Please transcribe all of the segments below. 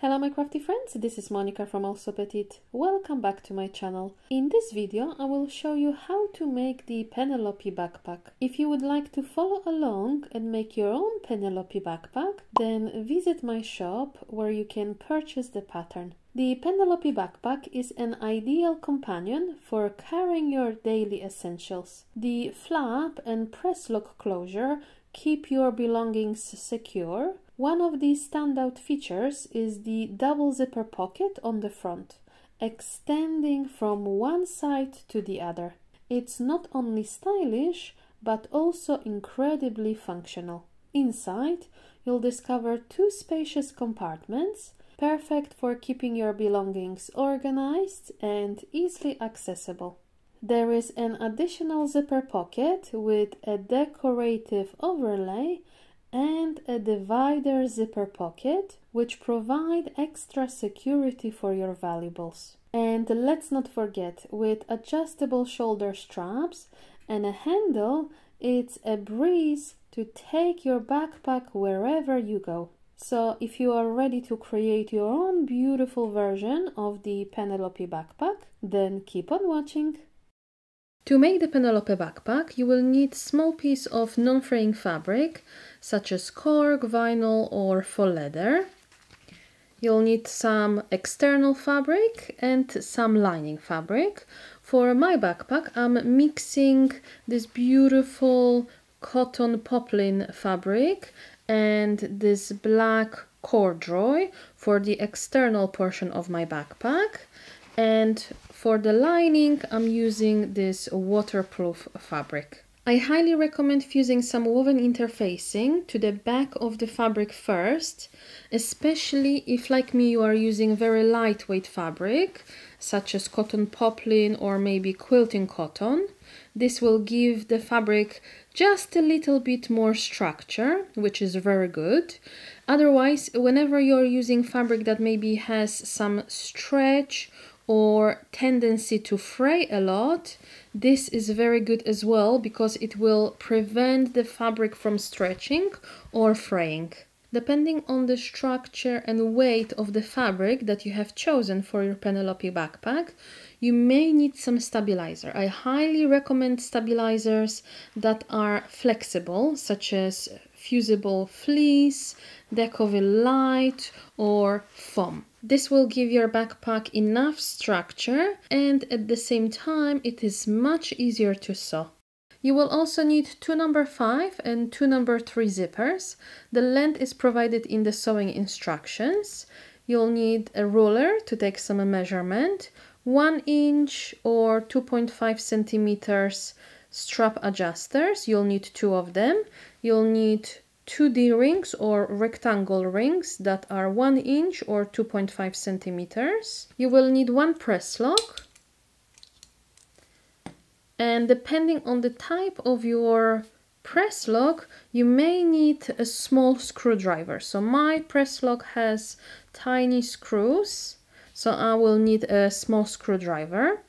Hello my crafty friends, this is Monica from Allsewpetite. Welcome back to my channel. In this video I will show you how to make the Penelope backpack. If you would like to follow along and make your own Penelope backpack, then visit my shop where you can purchase the pattern. The Penelope backpack is an ideal companion for carrying your daily essentials. The flap and press lock closure keep your belongings secure one of the standout features is the double zipper pocket on the front, extending from one side to the other. It's not only stylish, but also incredibly functional. Inside, you'll discover two spacious compartments, perfect for keeping your belongings organized and easily accessible. There is an additional zipper pocket with a decorative overlay and a divider zipper pocket which provide extra security for your valuables. And let's not forget, with adjustable shoulder straps and a handle, it's a breeze to take your backpack wherever you go. So if you are ready to create your own beautiful version of the Penelope backpack, then keep on watching. To make the Penelope backpack, you will need small piece of non-fraying fabric, such as cork, vinyl or faux leather. You'll need some external fabric and some lining fabric. For my backpack, I'm mixing this beautiful cotton poplin fabric and this black corduroy for the external portion of my backpack. And for the lining, I'm using this waterproof fabric. I highly recommend fusing some woven interfacing to the back of the fabric first, especially if like me you are using very lightweight fabric, such as cotton poplin or maybe quilting cotton. This will give the fabric just a little bit more structure, which is very good. Otherwise, whenever you're using fabric that maybe has some stretch or tendency to fray a lot, this is very good as well because it will prevent the fabric from stretching or fraying. Depending on the structure and weight of the fabric that you have chosen for your Penelope backpack, you may need some stabilizer. I highly recommend stabilizers that are flexible, such as fusible fleece, Decovil Light or foam. This will give your backpack enough structure and at the same time it is much easier to sew. You will also need two number 5 and two number 3 zippers. The length is provided in the sewing instructions. You'll need a ruler to take some measurement, 1 inch or 2.5 centimeters strap adjusters. You'll need two of them. You'll need 2D rings or rectangle rings that are 1 inch or 2.5 centimeters. You will need one press lock and depending on the type of your press lock you may need a small screwdriver. So my press lock has tiny screws so I will need a small screwdriver.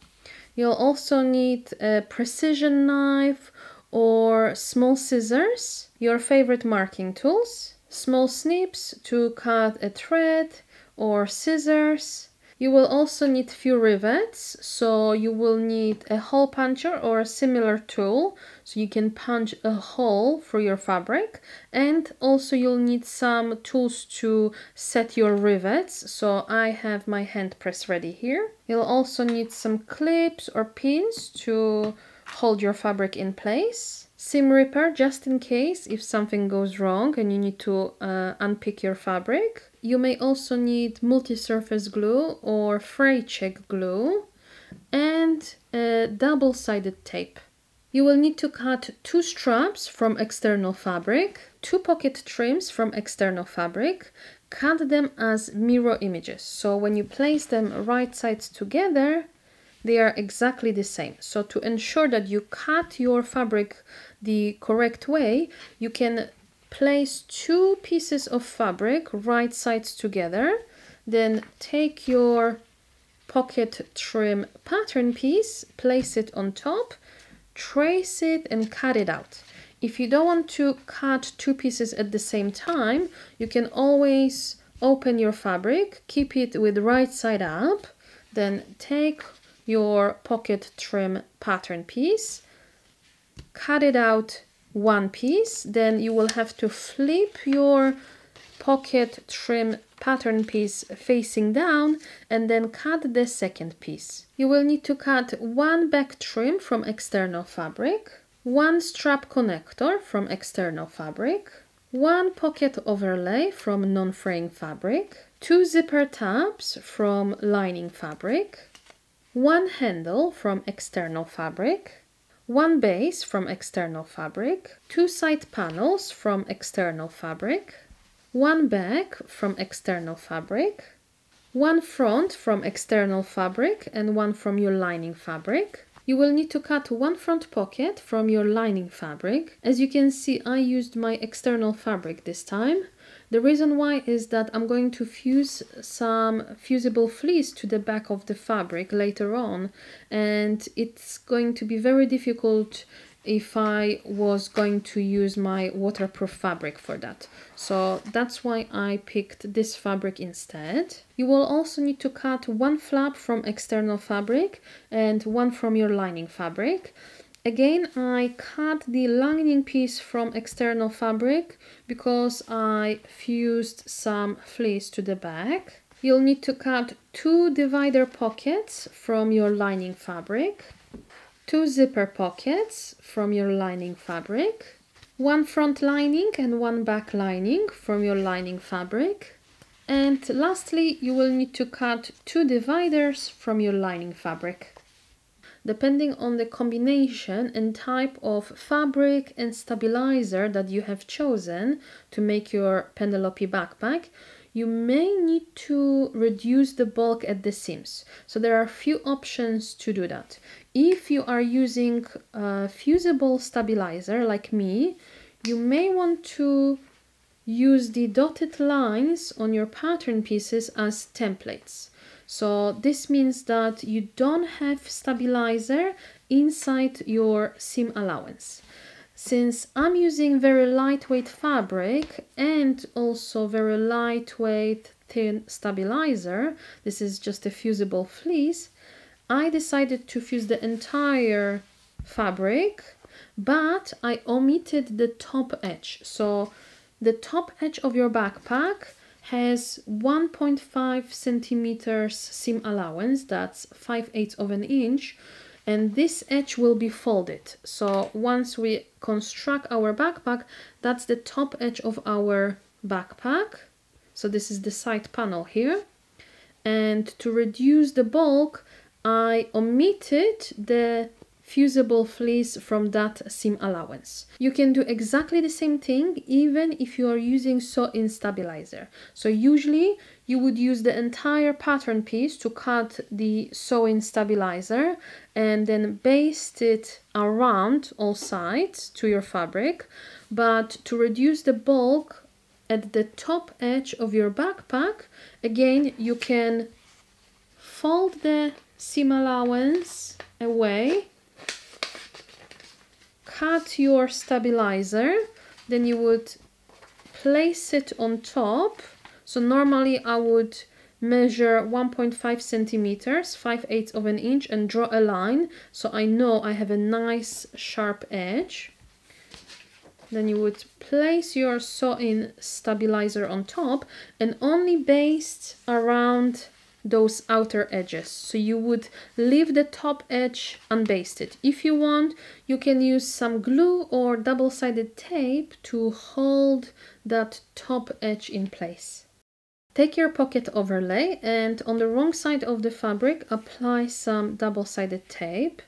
You'll also need a precision knife or small scissors, your favorite marking tools, small snips to cut a thread or scissors. You will also need few rivets, so you will need a hole puncher or a similar tool so you can punch a hole for your fabric and also you'll need some tools to set your rivets so I have my hand press ready here. You'll also need some clips or pins to hold your fabric in place. Seam ripper just in case if something goes wrong and you need to uh, unpick your fabric. You may also need multi-surface glue or fray check glue and a double-sided tape. You will need to cut two straps from external fabric, two pocket trims from external fabric, cut them as mirror images. So when you place them right sides together, they are exactly the same. So to ensure that you cut your fabric the correct way, you can place two pieces of fabric right sides together, then take your pocket trim pattern piece, place it on top, trace it and cut it out. If you don't want to cut two pieces at the same time, you can always open your fabric, keep it with right side up, then take your pocket trim pattern piece, cut it out one piece, then you will have to flip your pocket trim pattern piece facing down and then cut the second piece. You will need to cut one back trim from external fabric, one strap connector from external fabric, one pocket overlay from non-fraying fabric, two zipper tabs from lining fabric, one handle from external fabric, one base from external fabric, two side panels from external fabric, one back from external fabric, one front from external fabric and one from your lining fabric. You will need to cut one front pocket from your lining fabric. As you can see, I used my external fabric this time. The reason why is that I'm going to fuse some fusible fleece to the back of the fabric later on and it's going to be very difficult if I was going to use my waterproof fabric for that. So that's why I picked this fabric instead. You will also need to cut one flap from external fabric and one from your lining fabric. Again, I cut the lining piece from external fabric because I fused some fleece to the back. You'll need to cut two divider pockets from your lining fabric, two zipper pockets from your lining fabric, one front lining and one back lining from your lining fabric, and lastly, you will need to cut two dividers from your lining fabric. Depending on the combination and type of fabric and stabilizer that you have chosen to make your Penelope backpack, you may need to reduce the bulk at the seams. So there are a few options to do that. If you are using a fusible stabilizer like me, you may want to use the dotted lines on your pattern pieces as templates. So this means that you don't have stabilizer inside your seam allowance. Since I'm using very lightweight fabric and also very lightweight thin stabilizer, this is just a fusible fleece, I decided to fuse the entire fabric, but I omitted the top edge. So the top edge of your backpack has 1.5 centimeters seam allowance, that's 5 eighths of an inch, and this edge will be folded. So once we construct our backpack, that's the top edge of our backpack. So this is the side panel here. And to reduce the bulk, I omitted the fusible fleece from that seam allowance. You can do exactly the same thing even if you are using sew-in stabilizer. So usually you would use the entire pattern piece to cut the sew-in stabilizer and then baste it around all sides to your fabric. But to reduce the bulk at the top edge of your backpack, again, you can fold the seam allowance away cut your stabilizer then you would place it on top. So normally I would measure 1.5 centimeters 5 eighths of an inch and draw a line. So I know I have a nice sharp edge. Then you would place your sew-in stabilizer on top and only baste around those outer edges. So you would leave the top edge unbasted. If you want you can use some glue or double-sided tape to hold that top edge in place. Take your pocket overlay and on the wrong side of the fabric apply some double-sided tape.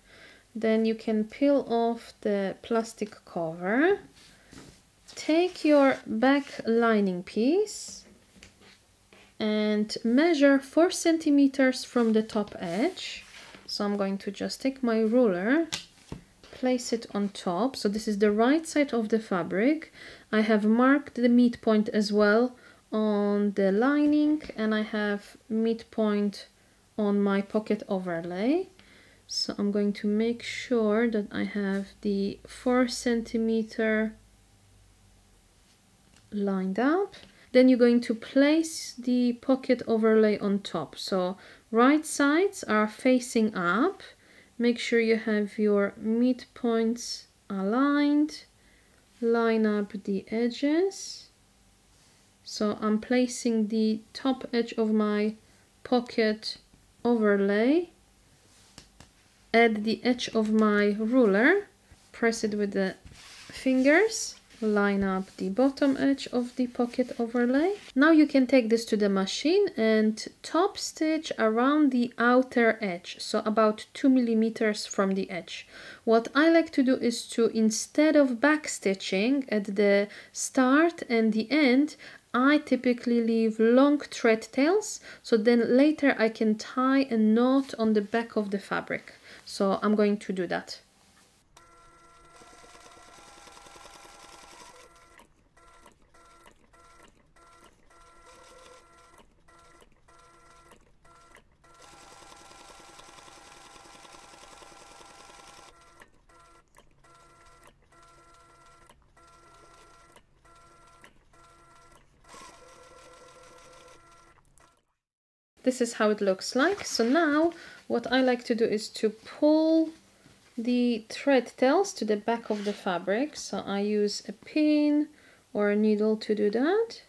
Then you can peel off the plastic cover. Take your back lining piece and measure 4 centimeters from the top edge. So I'm going to just take my ruler, place it on top. So this is the right side of the fabric. I have marked the midpoint as well on the lining and I have midpoint on my pocket overlay. So I'm going to make sure that I have the 4 centimeter lined up then you're going to place the pocket overlay on top. So right sides are facing up. Make sure you have your midpoints aligned. Line up the edges. So I'm placing the top edge of my pocket overlay. At the edge of my ruler. Press it with the fingers line up the bottom edge of the pocket overlay. Now you can take this to the machine and top stitch around the outer edge, so about 2 millimeters from the edge. What I like to do is to, instead of back stitching at the start and the end, I typically leave long thread tails, so then later I can tie a knot on the back of the fabric. So I'm going to do that. This is how it looks like. So now what I like to do is to pull the thread tails to the back of the fabric. So I use a pin or a needle to do that.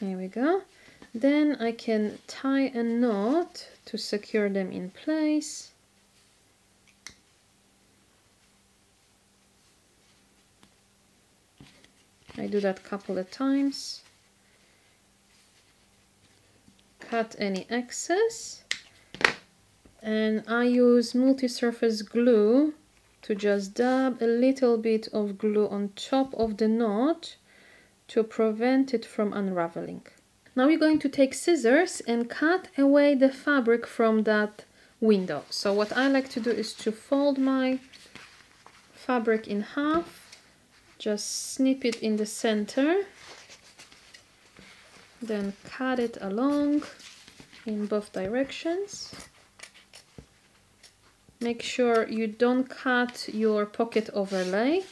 Here we go. Then I can tie a knot to secure them in place I do that a couple of times. Cut any excess. And I use multi-surface glue to just dab a little bit of glue on top of the knot to prevent it from unraveling. Now you're going to take scissors and cut away the fabric from that window. So what I like to do is to fold my fabric in half just snip it in the center. Then cut it along in both directions. Make sure you don't cut your pocket overlay.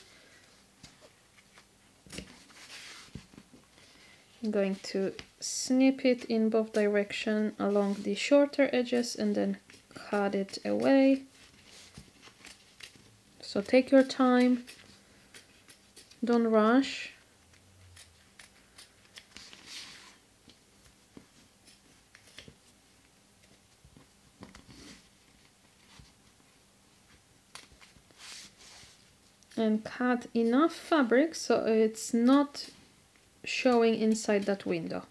I'm going to snip it in both direction along the shorter edges and then cut it away. So take your time don't rush. And cut enough fabric so it's not showing inside that window.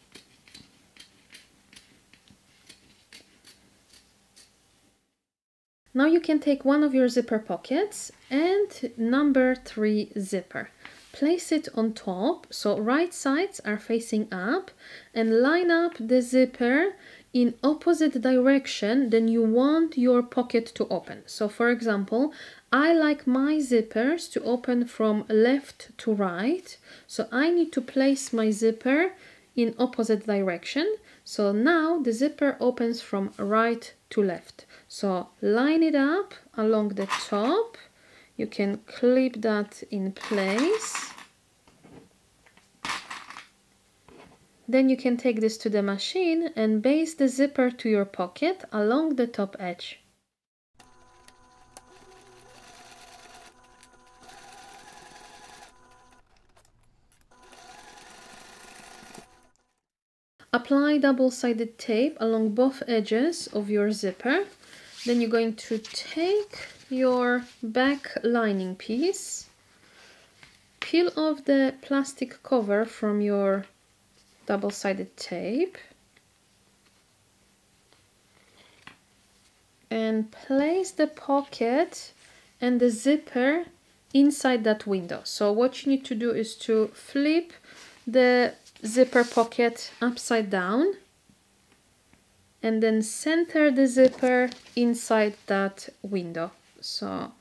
Now you can take one of your zipper pockets and number three zipper place it on top. So right sides are facing up and line up the zipper in opposite direction then you want your pocket to open. So for example I like my zippers to open from left to right. So I need to place my zipper in opposite direction. So now the zipper opens from right to left. So line it up along the top you can clip that in place then you can take this to the machine and base the zipper to your pocket along the top edge Apply double-sided tape along both edges of your zipper. Then you're going to take your back lining piece, peel off the plastic cover from your double-sided tape. And place the pocket and the zipper inside that window. So what you need to do is to flip the zipper pocket upside down and then center the zipper inside that window so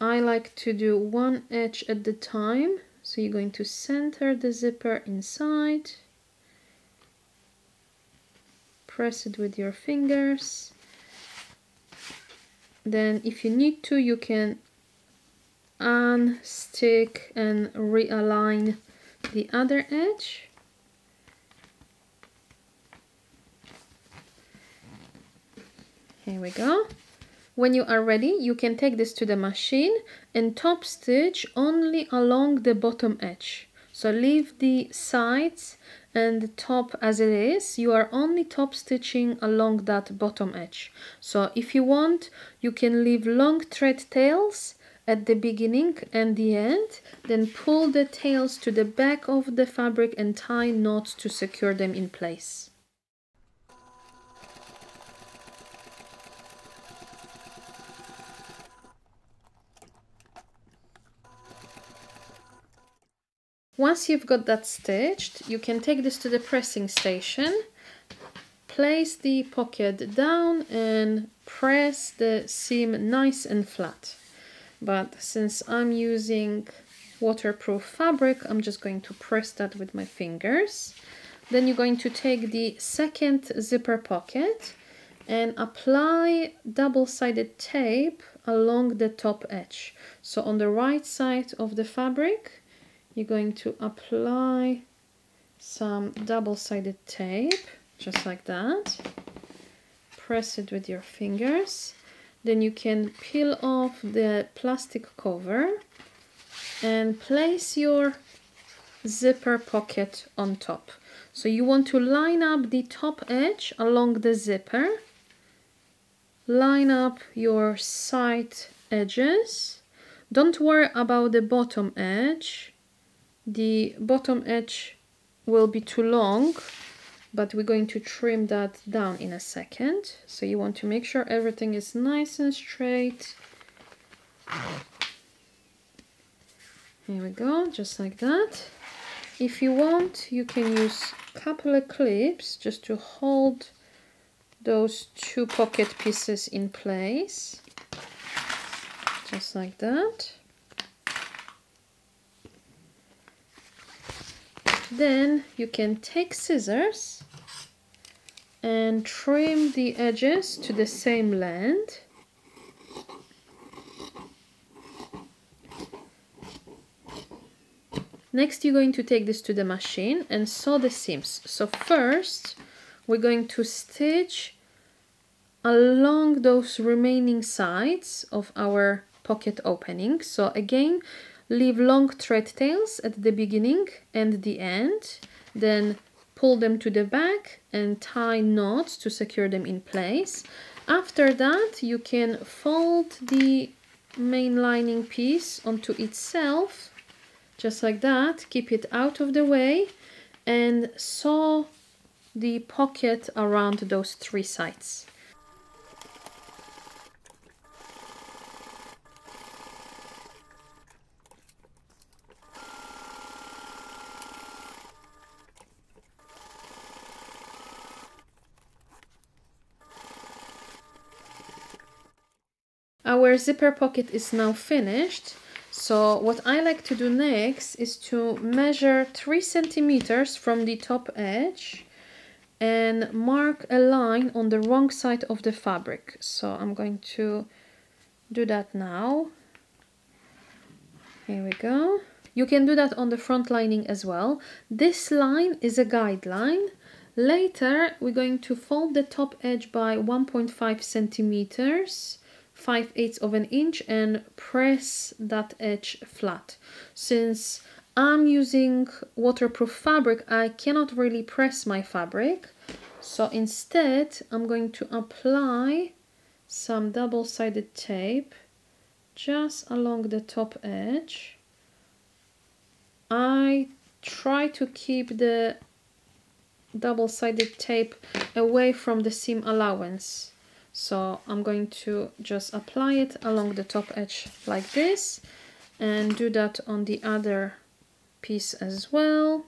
I like to do one edge at the time so you're going to center the zipper inside press it with your fingers then if you need to you can unstick and realign the other edge. Here we go. When you are ready, you can take this to the machine and top stitch only along the bottom edge. So leave the sides and the top as it is. You are only top stitching along that bottom edge. So if you want, you can leave long thread tails at the beginning and the end, then pull the tails to the back of the fabric and tie knots to secure them in place. Once you've got that stitched, you can take this to the pressing station, place the pocket down and press the seam nice and flat. But since I'm using waterproof fabric, I'm just going to press that with my fingers. Then you're going to take the second zipper pocket and apply double-sided tape along the top edge. So on the right side of the fabric, you're going to apply some double-sided tape just like that. Press it with your fingers. Then you can peel off the plastic cover and place your zipper pocket on top. So you want to line up the top edge along the zipper. Line up your side edges. Don't worry about the bottom edge the bottom edge will be too long but we're going to trim that down in a second. So you want to make sure everything is nice and straight. Here we go just like that. If you want you can use a couple of clips just to hold those two pocket pieces in place. Just like that Then you can take scissors and trim the edges to the same length. Next you're going to take this to the machine and sew the seams. So first we're going to stitch along those remaining sides of our pocket opening. So again leave long thread tails at the beginning and the end then pull them to the back and tie knots to secure them in place. After that you can fold the main lining piece onto itself just like that keep it out of the way and sew the pocket around those three sides Our zipper pocket is now finished. So what I like to do next is to measure 3 centimeters from the top edge and mark a line on the wrong side of the fabric. So I'm going to do that now. Here we go. You can do that on the front lining as well. This line is a guideline. Later, we're going to fold the top edge by 1.5 centimeters 5 eighths of an inch and press that edge flat. Since I'm using waterproof fabric, I cannot really press my fabric. So instead, I'm going to apply some double-sided tape just along the top edge. I try to keep the double-sided tape away from the seam allowance so I'm going to just apply it along the top edge like this and do that on the other piece as well.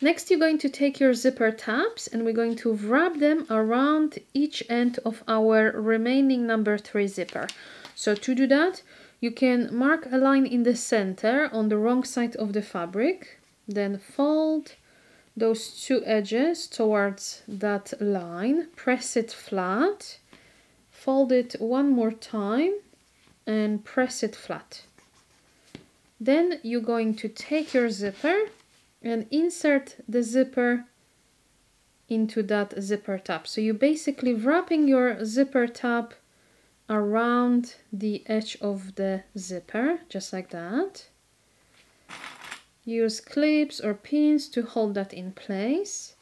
Next you're going to take your zipper tabs and we're going to wrap them around each end of our remaining number 3 zipper. So to do that you can mark a line in the center on the wrong side of the fabric, then fold, those two edges towards that line, press it flat, fold it one more time and press it flat. Then you're going to take your zipper and insert the zipper into that zipper tab. So you're basically wrapping your zipper tab around the edge of the zipper, just like that. Use clips or pins to hold that in place.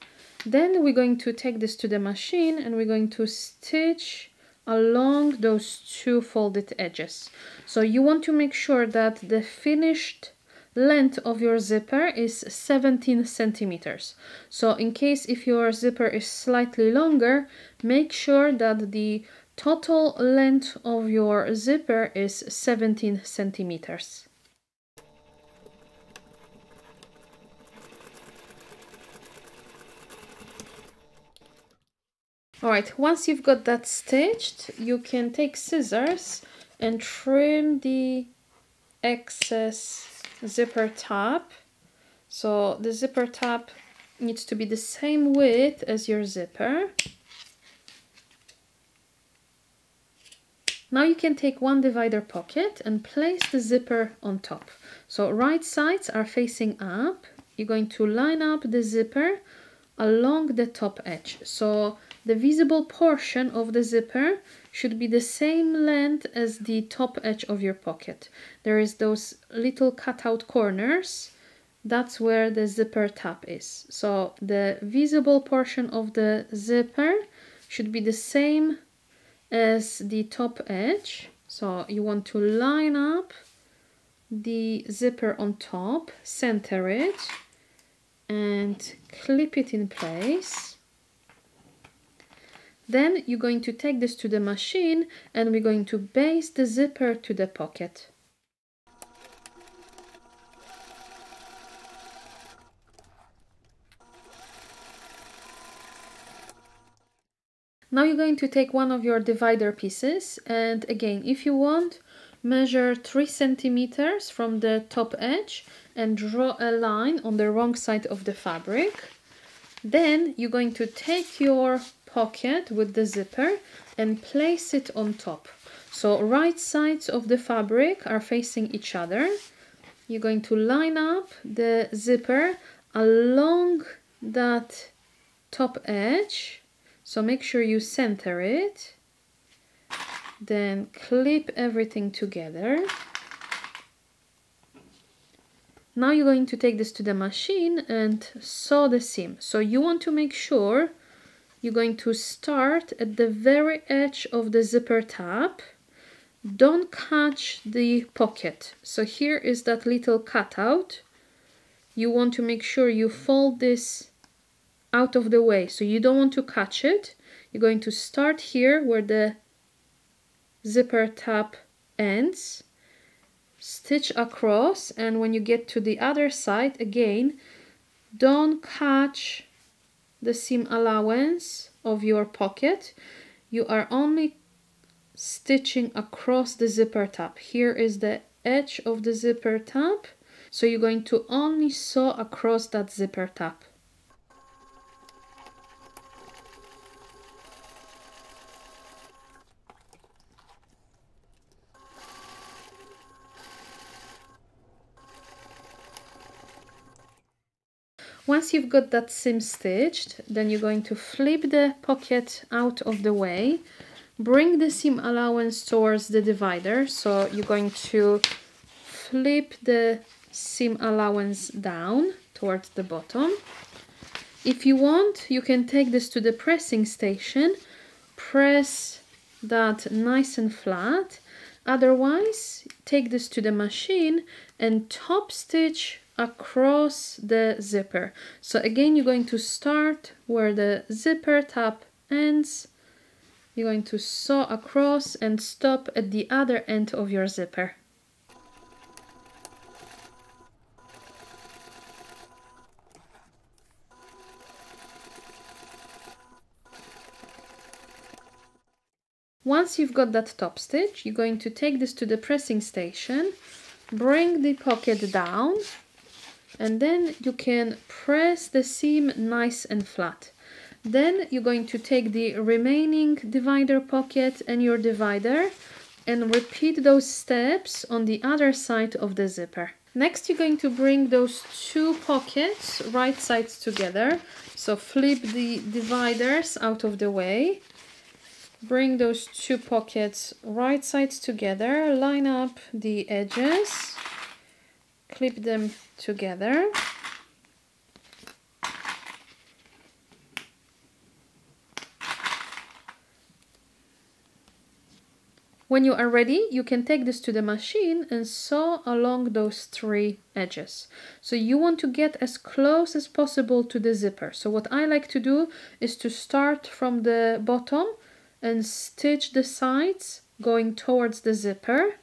Then we're going to take this to the machine and we're going to stitch along those two folded edges. So you want to make sure that the finished length of your zipper is 17 centimeters. So in case if your zipper is slightly longer, make sure that the total length of your zipper is 17 centimeters. Alright, once you've got that stitched, you can take scissors and trim the excess zipper top So the zipper top needs to be the same width as your zipper. Now you can take one divider pocket and place the zipper on top. So right sides are facing up. You're going to line up the zipper along the top edge. So the visible portion of the zipper should be the same length as the top edge of your pocket. There is those little cutout corners. That's where the zipper tab is. So the visible portion of the zipper should be the same as the top edge. So you want to line up the zipper on top, center it, and clip it in place. Then you're going to take this to the machine and we're going to baste the zipper to the pocket. Now you're going to take one of your divider pieces and again if you want measure 3 centimeters from the top edge and draw a line on the wrong side of the fabric. Then you're going to take your pocket with the zipper and place it on top. So right sides of the fabric are facing each other. You're going to line up the zipper along that top edge. So make sure you center it. Then clip everything together. Now you're going to take this to the machine and sew the seam. So you want to make sure you're going to start at the very edge of the zipper tab. Don't catch the pocket. So here is that little cutout. You want to make sure you fold this out of the way. So you don't want to catch it. You're going to start here where the zipper tab ends stitch across and when you get to the other side again don't catch the seam allowance of your pocket you are only stitching across the zipper tab here is the edge of the zipper tab so you're going to only sew across that zipper tab Once you've got that seam stitched, then you're going to flip the pocket out of the way, bring the seam allowance towards the divider. So you're going to flip the seam allowance down towards the bottom. If you want, you can take this to the pressing station, press that nice and flat. Otherwise, take this to the machine and top stitch across the zipper. So again, you're going to start where the zipper tab ends. You're going to sew across and stop at the other end of your zipper. Once you've got that top stitch, you're going to take this to the pressing station, bring the pocket down and then you can press the seam nice and flat then you're going to take the remaining divider pocket and your divider and repeat those steps on the other side of the zipper. Next you're going to bring those two pockets right sides together. So flip the dividers out of the way. Bring those two pockets right sides together. Line up the edges. Clip them together. When you are ready, you can take this to the machine and sew along those three edges. So you want to get as close as possible to the zipper. So what I like to do is to start from the bottom and stitch the sides going towards the zipper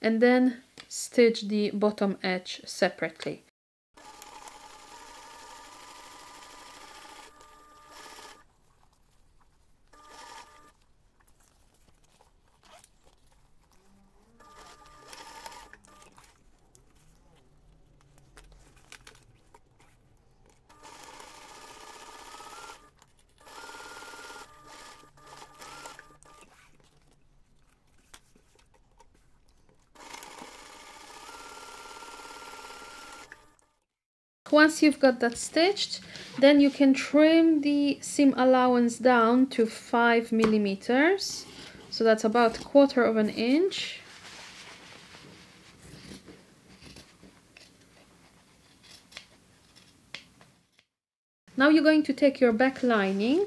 and then stitch the bottom edge separately. Once you've got that stitched, then you can trim the seam allowance down to 5 millimeters. So that's about quarter of an inch. Now you're going to take your back lining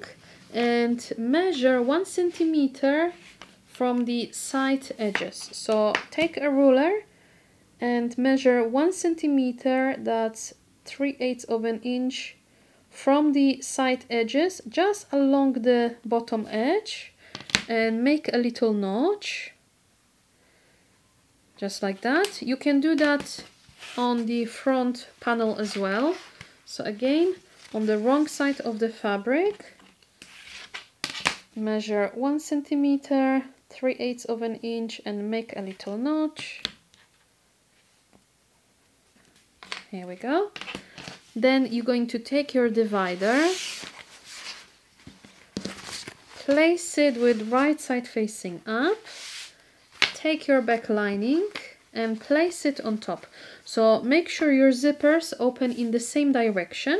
and measure one centimeter from the side edges. So take a ruler and measure one centimeter that's 3 eighths of an inch from the side edges just along the bottom edge and make a little notch just like that. You can do that on the front panel as well. So again on the wrong side of the fabric measure one centimeter 3 eighths of an inch and make a little notch here we go. Then you're going to take your divider place it with right side facing up take your back lining and place it on top. So make sure your zippers open in the same direction.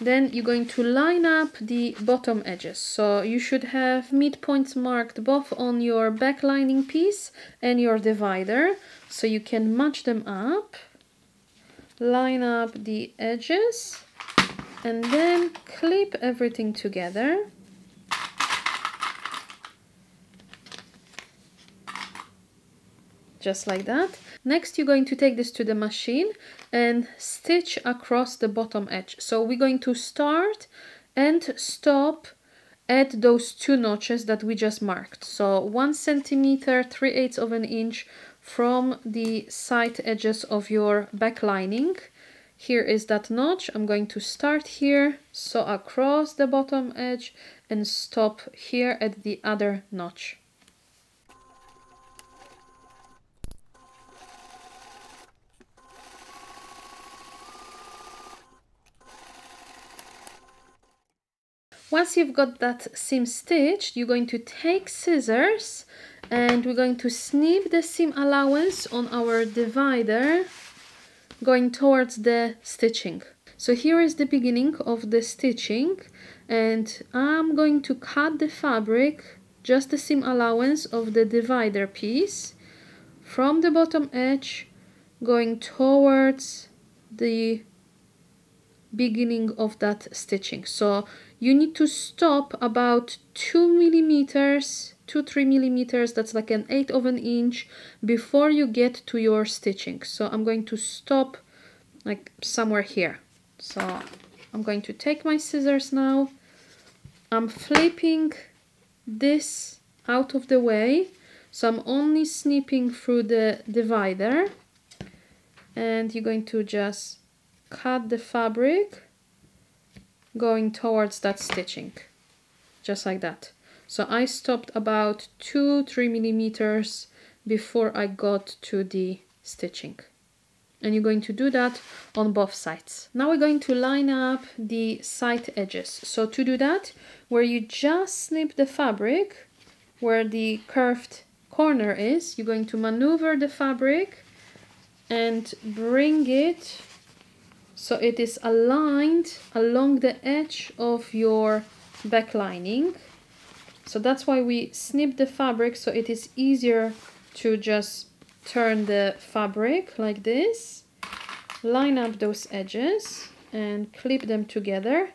Then you're going to line up the bottom edges. So you should have midpoints marked both on your back lining piece and your divider so you can match them up line up the edges and then clip everything together. Just like that. Next you're going to take this to the machine and stitch across the bottom edge. So we're going to start and stop at those two notches that we just marked. So one centimeter three eighths of an inch from the side edges of your back lining. Here is that notch. I'm going to start here, sew across the bottom edge and stop here at the other notch. Once you've got that seam stitched, you're going to take scissors and we're going to snip the seam allowance on our divider going towards the stitching. So here is the beginning of the stitching and I'm going to cut the fabric just the seam allowance of the divider piece from the bottom edge going towards the beginning of that stitching. So you need to stop about two millimeters two three millimeters that's like an eighth of an inch before you get to your stitching. So I'm going to stop like somewhere here. So I'm going to take my scissors now. I'm flipping this out of the way. So I'm only snipping through the divider. And you're going to just cut the fabric going towards that stitching just like that so I stopped about 2-3 millimeters before I got to the stitching. And you're going to do that on both sides. Now we're going to line up the side edges. So to do that, where you just snip the fabric, where the curved corner is, you're going to maneuver the fabric and bring it so it is aligned along the edge of your back lining. So that's why we snip the fabric so it is easier to just turn the fabric like this, line up those edges and clip them together.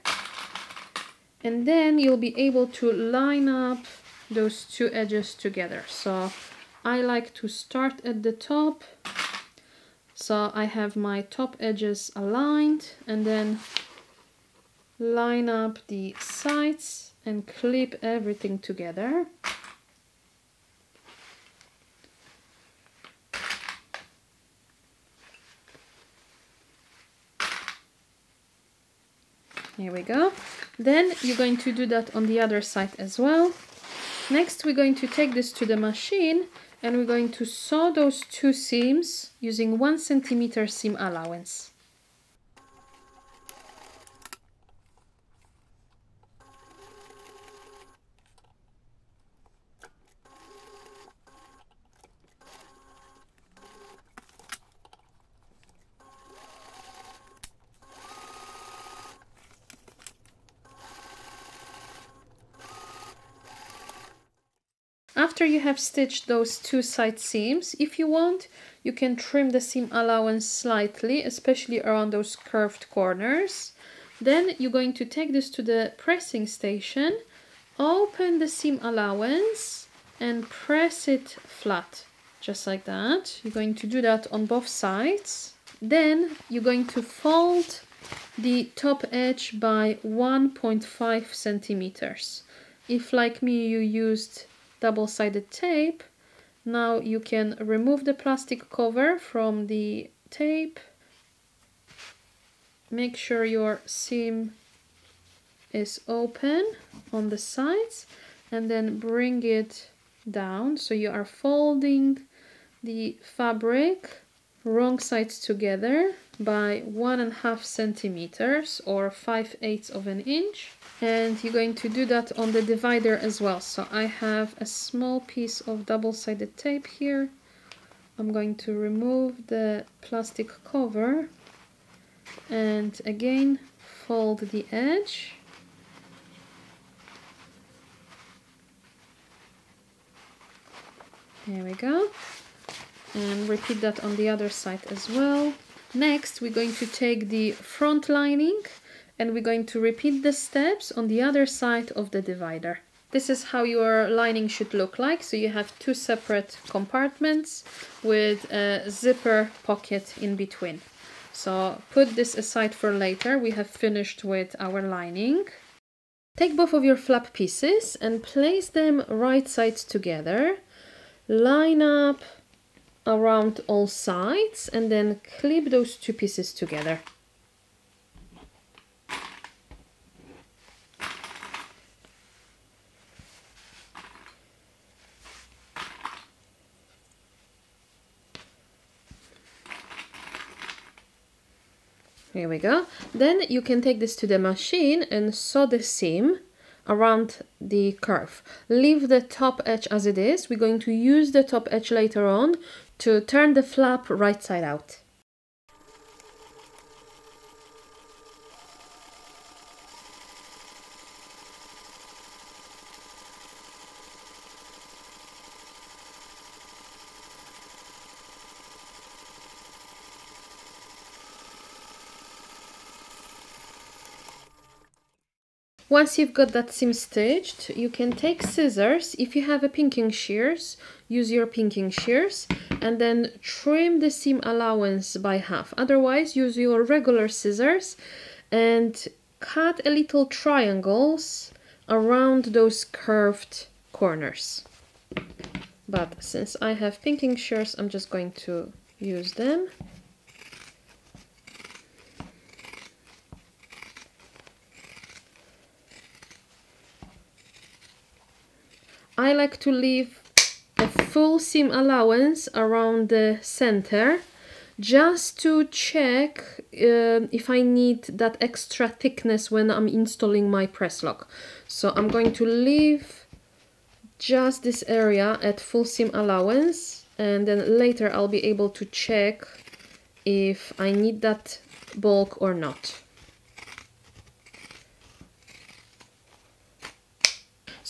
And then you'll be able to line up those two edges together. So I like to start at the top. So I have my top edges aligned and then line up the sides and clip everything together. Here we go. Then you're going to do that on the other side as well. Next, we're going to take this to the machine and we're going to sew those two seams using one centimeter seam allowance. After you have stitched those two side seams, if you want, you can trim the seam allowance slightly, especially around those curved corners. Then you're going to take this to the pressing station, open the seam allowance and press it flat, just like that. You're going to do that on both sides. Then you're going to fold the top edge by 1.5 centimeters. If like me you used double-sided tape. Now you can remove the plastic cover from the tape. Make sure your seam is open on the sides and then bring it down. So you are folding the fabric wrong sides together by one and a half centimeters or five eighths of an inch and you're going to do that on the divider as well. So I have a small piece of double-sided tape here. I'm going to remove the plastic cover and again fold the edge. There we go. And repeat that on the other side as well. Next we're going to take the front lining and we're going to repeat the steps on the other side of the divider. This is how your lining should look like. So you have two separate compartments with a zipper pocket in between. So put this aside for later. We have finished with our lining. Take both of your flap pieces and place them right sides together. Line up around all sides and then clip those two pieces together. Here we go. Then you can take this to the machine and sew the seam around the curve. Leave the top edge as it is. We're going to use the top edge later on to turn the flap right side out. Once you've got that seam stitched, you can take scissors. If you have a pinking shears, use your pinking shears and then trim the seam allowance by half. Otherwise, use your regular scissors and cut a little triangles around those curved corners. But since I have pinking shears, I'm just going to use them. I like to leave a full seam allowance around the center just to check uh, if I need that extra thickness when I'm installing my press lock. So I'm going to leave just this area at full seam allowance and then later I'll be able to check if I need that bulk or not.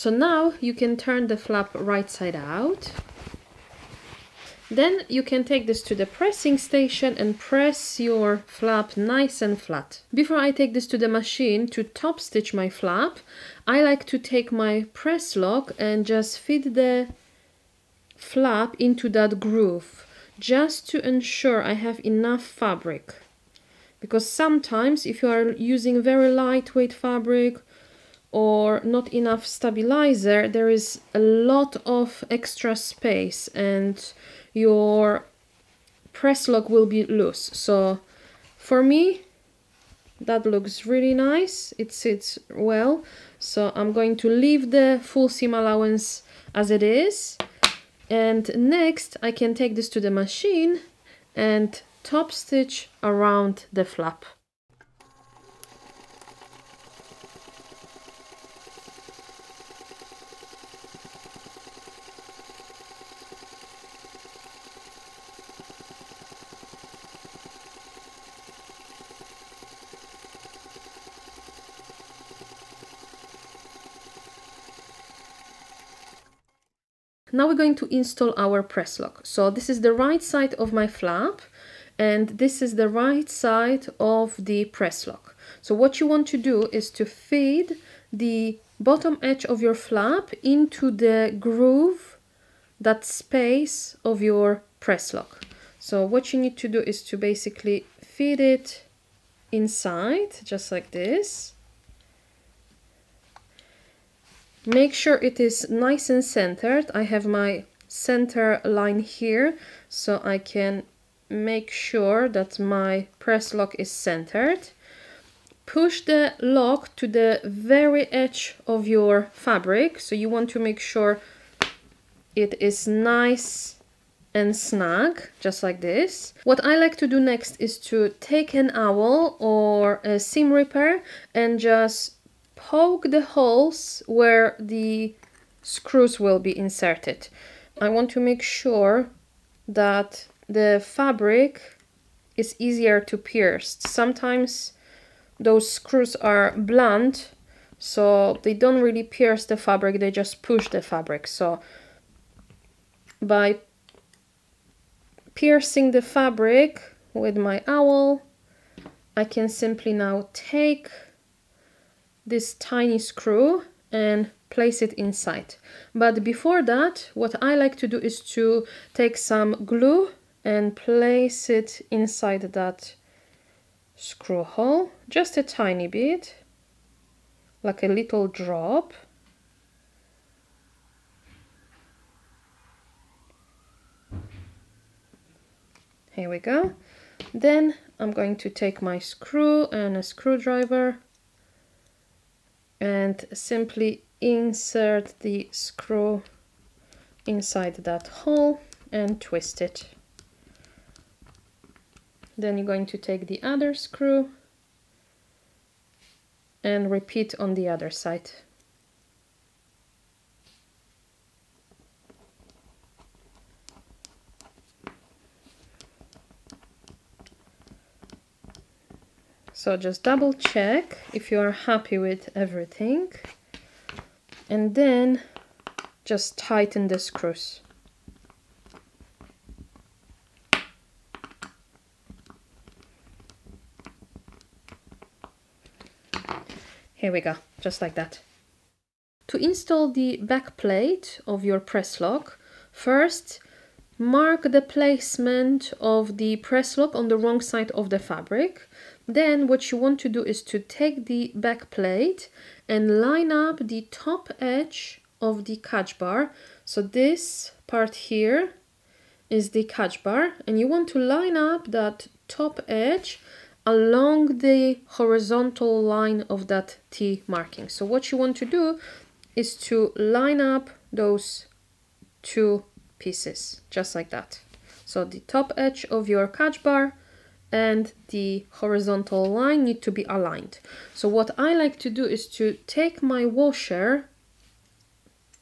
So now you can turn the flap right side out. Then you can take this to the pressing station and press your flap nice and flat. Before I take this to the machine to top stitch my flap, I like to take my press lock and just fit the flap into that groove just to ensure I have enough fabric because sometimes if you are using very lightweight fabric or not enough stabilizer, there is a lot of extra space and your press lock will be loose. So for me, that looks really nice. It sits well. So I'm going to leave the full seam allowance as it is. And next I can take this to the machine and top stitch around the flap. Now we're going to install our press lock. So this is the right side of my flap and this is the right side of the press lock. So what you want to do is to feed the bottom edge of your flap into the groove, that space of your press lock. So what you need to do is to basically feed it inside, just like this. Make sure it is nice and centered. I have my center line here so I can make sure that my press lock is centered. Push the lock to the very edge of your fabric. So you want to make sure it is nice and snug, just like this. What I like to do next is to take an awl or a seam ripper and just poke the holes where the screws will be inserted. I want to make sure that the fabric is easier to pierce. Sometimes those screws are blunt, so they don't really pierce the fabric, they just push the fabric. So by piercing the fabric with my awl, I can simply now take this tiny screw and place it inside. But before that, what I like to do is to take some glue and place it inside that screw hole, just a tiny bit, like a little drop. Here we go. Then I'm going to take my screw and a screwdriver and simply insert the screw inside that hole and twist it. Then you're going to take the other screw and repeat on the other side. So just double check if you are happy with everything and then just tighten the screws. Here we go, just like that. To install the back plate of your press lock, first mark the placement of the press lock on the wrong side of the fabric then what you want to do is to take the back plate and line up the top edge of the catch bar. So this part here is the catch bar and you want to line up that top edge along the horizontal line of that T marking. So what you want to do is to line up those two pieces just like that. So the top edge of your catch bar and the horizontal line need to be aligned. So what I like to do is to take my washer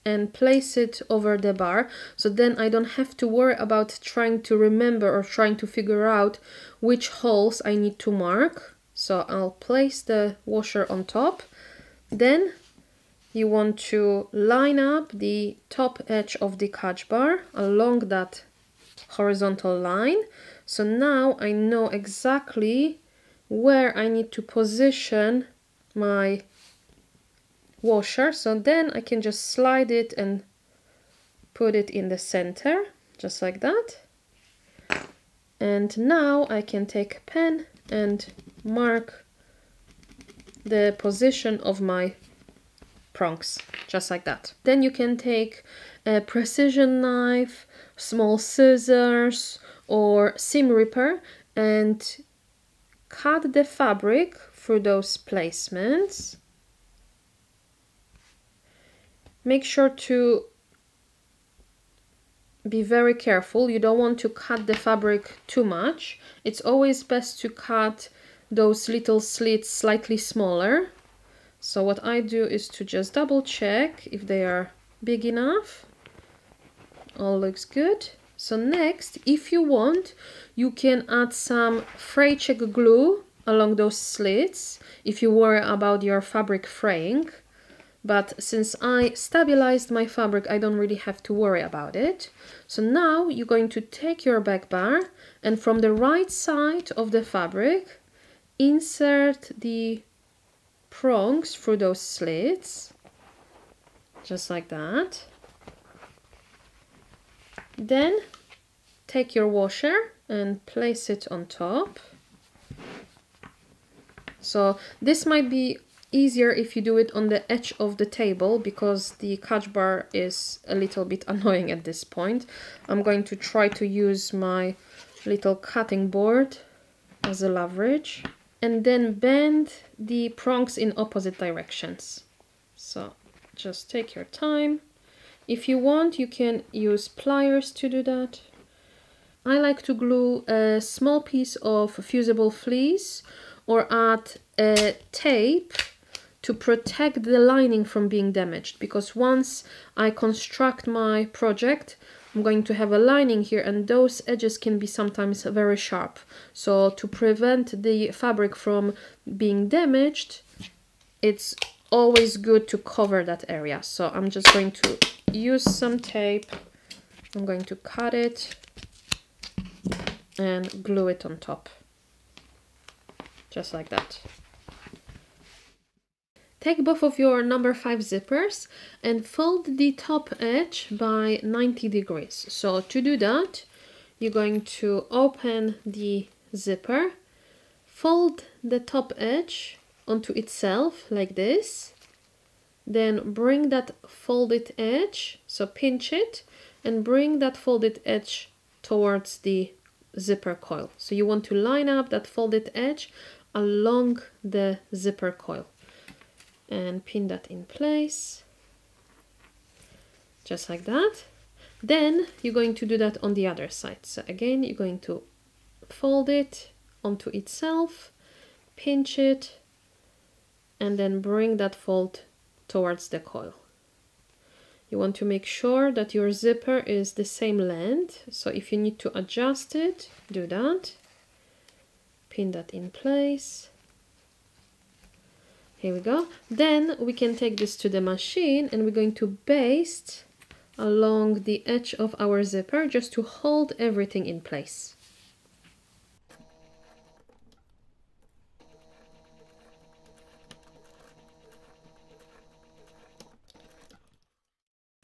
and place it over the bar so then I don't have to worry about trying to remember or trying to figure out which holes I need to mark. So I'll place the washer on top. Then you want to line up the top edge of the catch bar along that horizontal line so now I know exactly where I need to position my washer. So then I can just slide it and put it in the center just like that. And now I can take a pen and mark the position of my prongs just like that. Then you can take a precision knife small scissors or seam ripper and cut the fabric through those placements. Make sure to be very careful. You don't want to cut the fabric too much. It's always best to cut those little slits slightly smaller. So what I do is to just double check if they are big enough all looks good. So next if you want you can add some fray check glue along those slits if you worry about your fabric fraying. But since I stabilized my fabric I don't really have to worry about it. So now you're going to take your back bar and from the right side of the fabric insert the prongs through those slits just like that then take your washer and place it on top so this might be easier if you do it on the edge of the table because the catch bar is a little bit annoying at this point. I'm going to try to use my little cutting board as a leverage and then bend the prongs in opposite directions. So just take your time. If you want, you can use pliers to do that. I like to glue a small piece of fusible fleece or add a tape to protect the lining from being damaged because once I construct my project I'm going to have a lining here and those edges can be sometimes very sharp so to prevent the fabric from being damaged it's always good to cover that area. So I'm just going to use some tape. I'm going to cut it and glue it on top. Just like that. Take both of your number 5 zippers and fold the top edge by 90 degrees. So to do that, you're going to open the zipper, fold the top edge onto itself like this, then bring that folded edge, so pinch it, and bring that folded edge towards the zipper coil. So you want to line up that folded edge along the zipper coil and pin that in place just like that. Then you're going to do that on the other side. So again you're going to fold it onto itself pinch it and then bring that fold towards the coil you want to make sure that your zipper is the same length so if you need to adjust it do that pin that in place here we go. Then we can take this to the machine and we're going to baste along the edge of our zipper just to hold everything in place.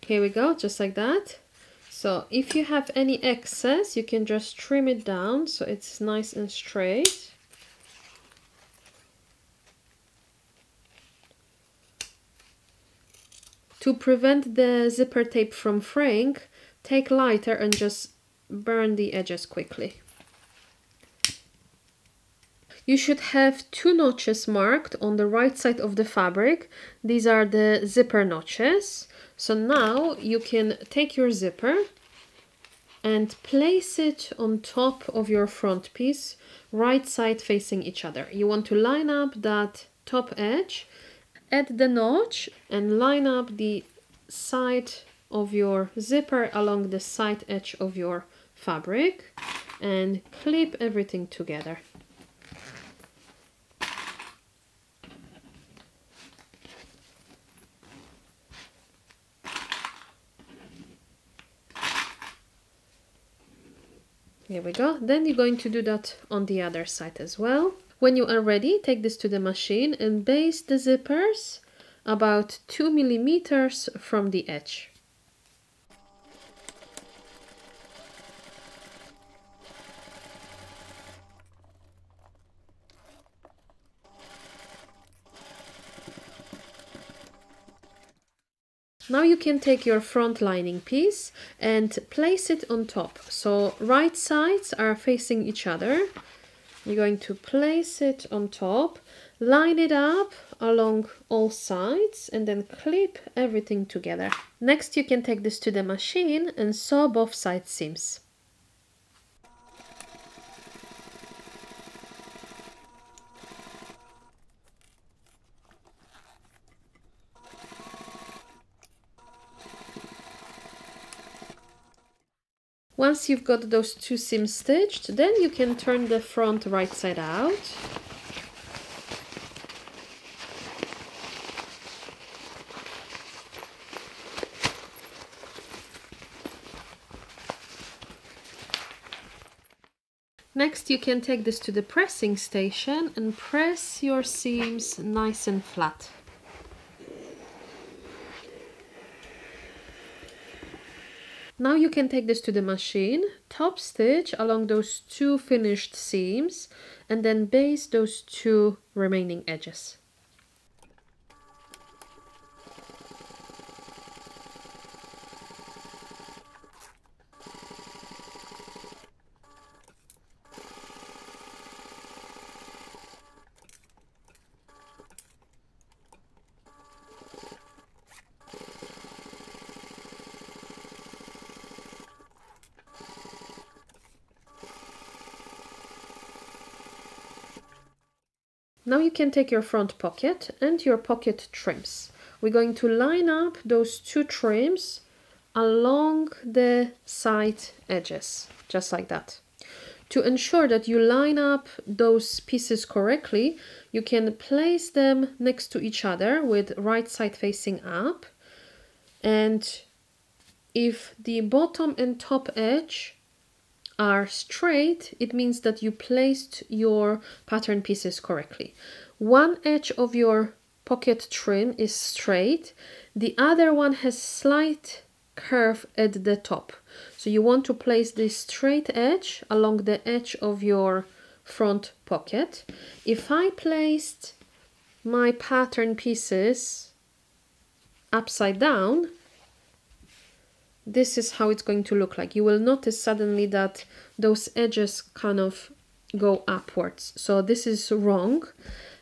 Here we go, just like that. So if you have any excess, you can just trim it down so it's nice and straight. To prevent the zipper tape from fraying, take lighter and just burn the edges quickly. You should have two notches marked on the right side of the fabric. These are the zipper notches. So now you can take your zipper and place it on top of your front piece, right side facing each other. You want to line up that top edge add the notch and line up the side of your zipper along the side edge of your fabric and clip everything together. Here we go. Then you're going to do that on the other side as well. When you are ready, take this to the machine and baste the zippers about 2 millimeters from the edge. Now you can take your front lining piece and place it on top. So right sides are facing each other. You're going to place it on top, line it up along all sides and then clip everything together. Next you can take this to the machine and sew both side seams. Once you've got those two seams stitched, then you can turn the front right side out. Next you can take this to the pressing station and press your seams nice and flat. Now you can take this to the machine, top stitch along those two finished seams and then baste those two remaining edges. Can take your front pocket and your pocket trims. We're going to line up those two trims along the side edges, just like that. To ensure that you line up those pieces correctly, you can place them next to each other with right side facing up. And if the bottom and top edge are straight, it means that you placed your pattern pieces correctly. One edge of your pocket trim is straight, the other one has slight curve at the top. So you want to place this straight edge along the edge of your front pocket. If I placed my pattern pieces upside down, this is how it's going to look like. You will notice suddenly that those edges kind of go upwards. So this is wrong.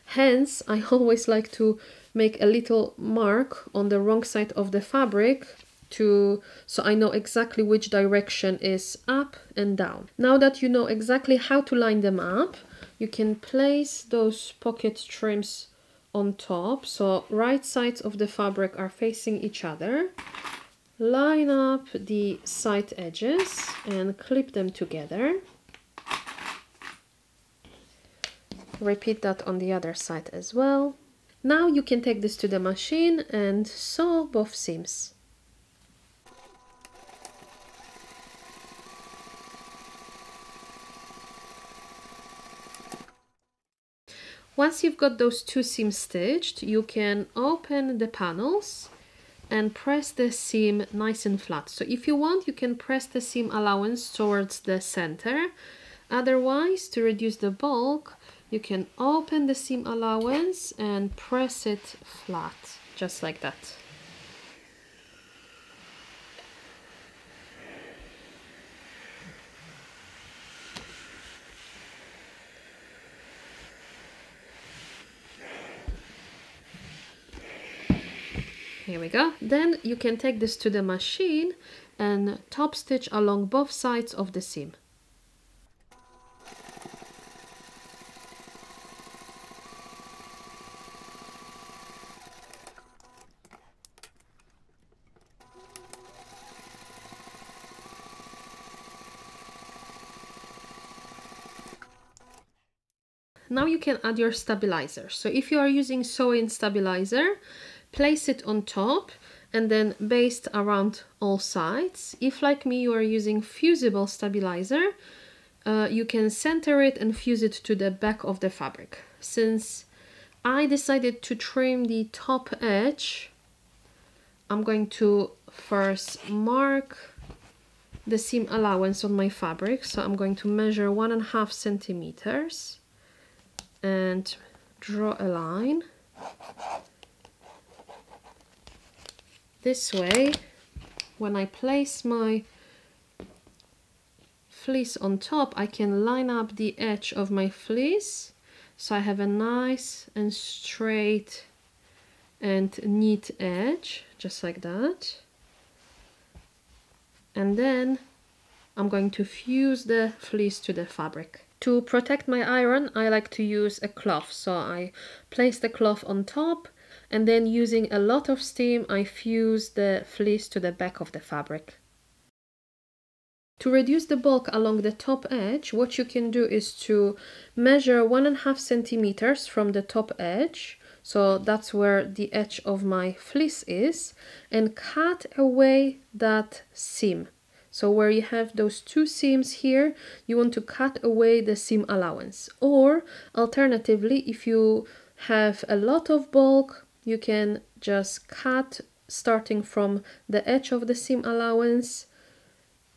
Hence, I always like to make a little mark on the wrong side of the fabric to so I know exactly which direction is up and down. Now that you know exactly how to line them up, you can place those pocket trims on top. So right sides of the fabric are facing each other line up the side edges and clip them together. Repeat that on the other side as well. Now you can take this to the machine and sew both seams. Once you've got those two seams stitched, you can open the panels and press the seam nice and flat. So if you want, you can press the seam allowance towards the center. Otherwise, to reduce the bulk, you can open the seam allowance and press it flat, just like that. Here we go. Then you can take this to the machine and top stitch along both sides of the seam. Now you can add your stabilizer. So if you are using sewing stabilizer, place it on top and then baste around all sides. If like me you are using fusible stabilizer, uh, you can center it and fuse it to the back of the fabric. Since I decided to trim the top edge, I'm going to first mark the seam allowance on my fabric. So I'm going to measure one and a half centimeters and draw a line. This way, when I place my fleece on top, I can line up the edge of my fleece so I have a nice and straight and neat edge, just like that and then I'm going to fuse the fleece to the fabric. To protect my iron I like to use a cloth so I place the cloth on top and then using a lot of steam I fuse the fleece to the back of the fabric. To reduce the bulk along the top edge, what you can do is to measure one and a half centimeters from the top edge, so that's where the edge of my fleece is, and cut away that seam. So where you have those two seams here, you want to cut away the seam allowance. Or alternatively, if you have a lot of bulk, you can just cut starting from the edge of the seam allowance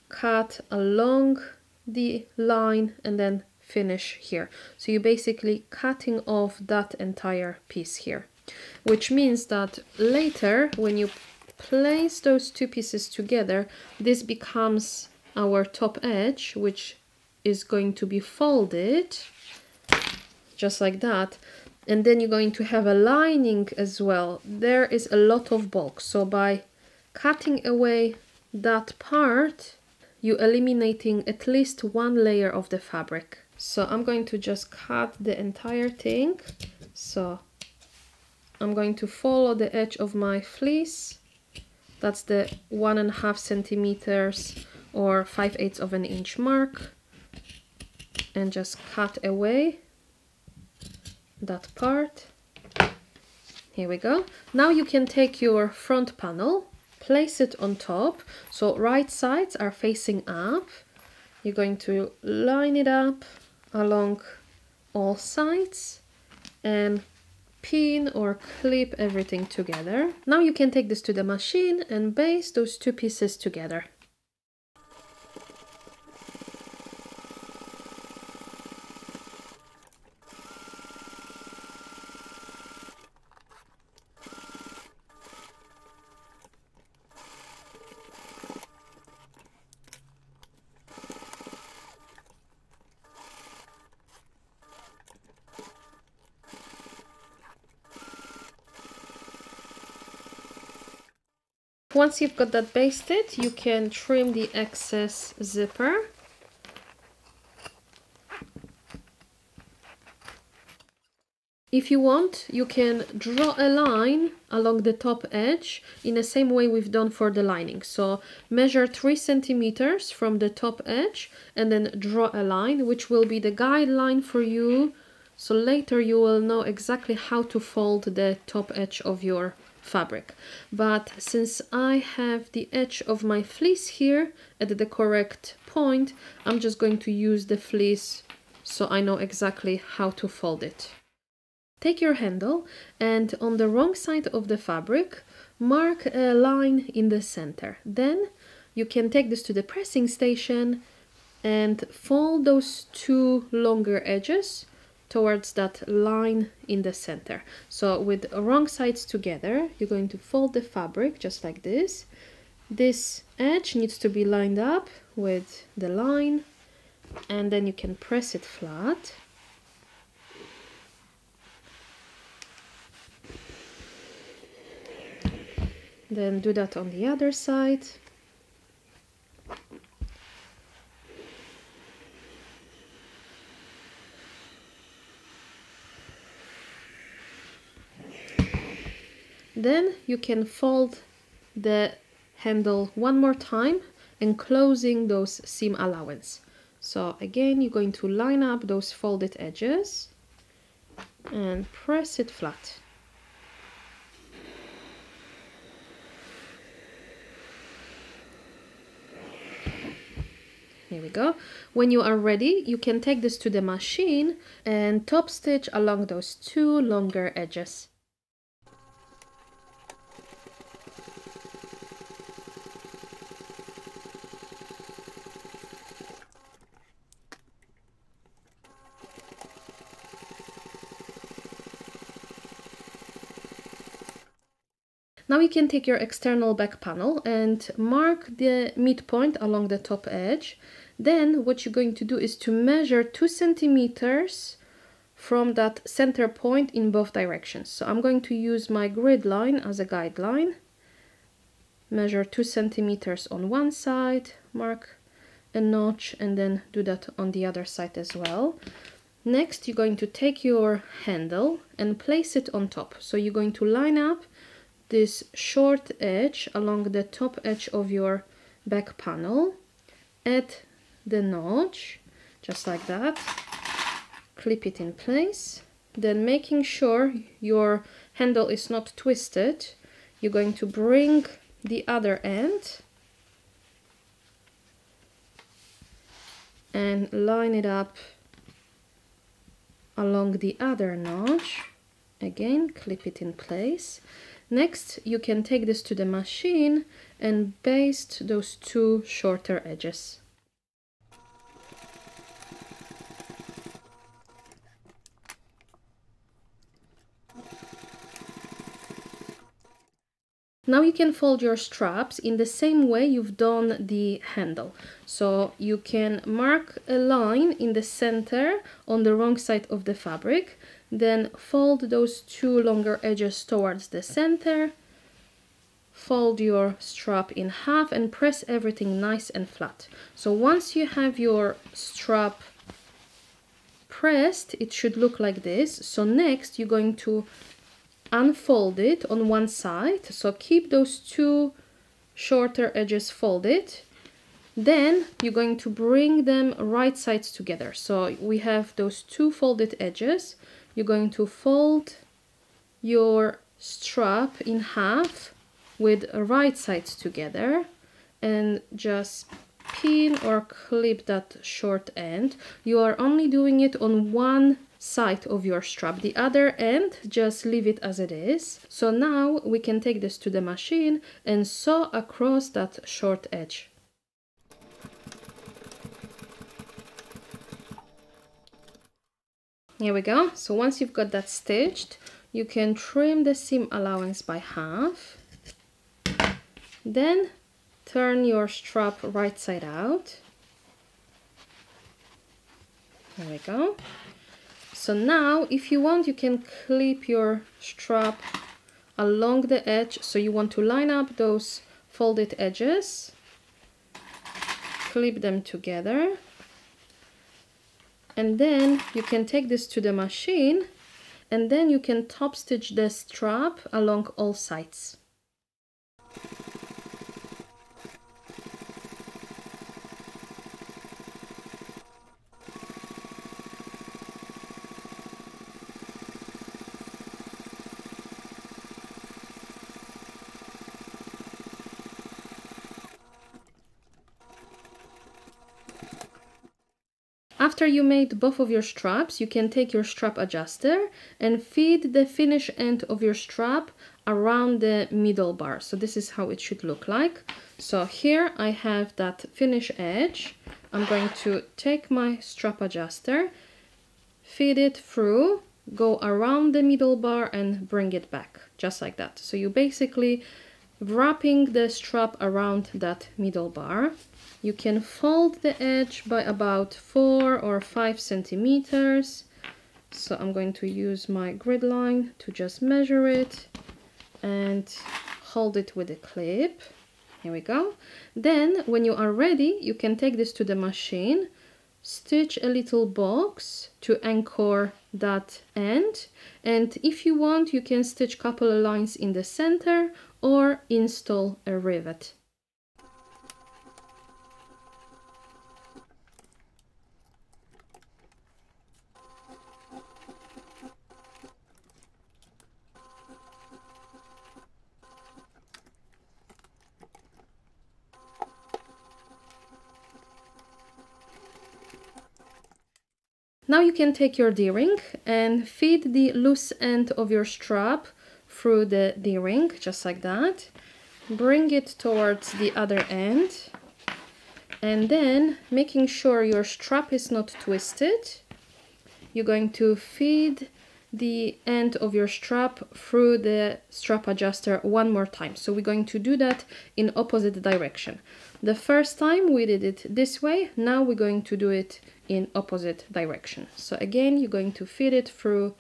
cut along the line and then finish here. So you're basically cutting off that entire piece here, which means that later when you place those two pieces together, this becomes our top edge, which is going to be folded just like that. And then you're going to have a lining as well. There is a lot of bulk. So by cutting away that part, you're eliminating at least one layer of the fabric. So I'm going to just cut the entire thing. So I'm going to follow the edge of my fleece. That's the one and a half centimeters or five eighths of an inch mark. And just cut away that part. Here we go. Now you can take your front panel place it on top so right sides are facing up you're going to line it up along all sides and pin or clip everything together. Now you can take this to the machine and baste those two pieces together Once you've got that basted, you can trim the excess zipper. If you want, you can draw a line along the top edge in the same way we've done for the lining. So measure 3 centimeters from the top edge and then draw a line, which will be the guideline for you. So later you will know exactly how to fold the top edge of your fabric but since I have the edge of my fleece here at the correct point I'm just going to use the fleece so I know exactly how to fold it. Take your handle and on the wrong side of the fabric mark a line in the center. Then you can take this to the pressing station and fold those two longer edges towards that line in the center. So with wrong sides together, you're going to fold the fabric just like this. This edge needs to be lined up with the line and then you can press it flat. Then do that on the other side. Then you can fold the handle one more time and closing those seam allowance. So again, you're going to line up those folded edges and press it flat. Here we go. When you are ready, you can take this to the machine and top stitch along those two longer edges. Now you can take your external back panel and mark the midpoint along the top edge. Then what you're going to do is to measure 2 centimeters from that center point in both directions. So I'm going to use my grid line as a guideline. Measure 2 centimeters on one side, mark a notch and then do that on the other side as well. Next, you're going to take your handle and place it on top. So you're going to line up this short edge along the top edge of your back panel add the notch just like that clip it in place then making sure your handle is not twisted you're going to bring the other end and line it up along the other notch again clip it in place Next, you can take this to the machine and baste those two shorter edges. Now you can fold your straps in the same way you've done the handle. So you can mark a line in the center on the wrong side of the fabric then fold those two longer edges towards the center. Fold your strap in half and press everything nice and flat. So once you have your strap pressed it should look like this. So next you're going to unfold it on one side. So keep those two shorter edges folded. Then you're going to bring them right sides together. So we have those two folded edges you're going to fold your strap in half with right sides together and just pin or clip that short end. You are only doing it on one side of your strap. The other end, just leave it as it is. So now we can take this to the machine and sew across that short edge. Here we go. So once you've got that stitched, you can trim the seam allowance by half. Then turn your strap right side out. There we go. So now, if you want, you can clip your strap along the edge. So you want to line up those folded edges, clip them together and then you can take this to the machine and then you can top stitch the strap along all sides. After you made both of your straps, you can take your strap adjuster and feed the finish end of your strap around the middle bar. So this is how it should look like. So here I have that finish edge. I'm going to take my strap adjuster, feed it through, go around the middle bar and bring it back, just like that. So you basically wrapping the strap around that middle bar. You can fold the edge by about four or five centimeters. So I'm going to use my grid line to just measure it and hold it with a clip. Here we go. Then when you are ready, you can take this to the machine, stitch a little box to anchor that end. And if you want, you can stitch couple of lines in the center or install a rivet. Now you can take your D-ring and feed the loose end of your strap through the D-ring, just like that. Bring it towards the other end. And then, making sure your strap is not twisted, you're going to feed the end of your strap through the strap adjuster one more time. So we're going to do that in opposite direction. The first time we did it this way, now we're going to do it in opposite direction. So again, you're going to feed it through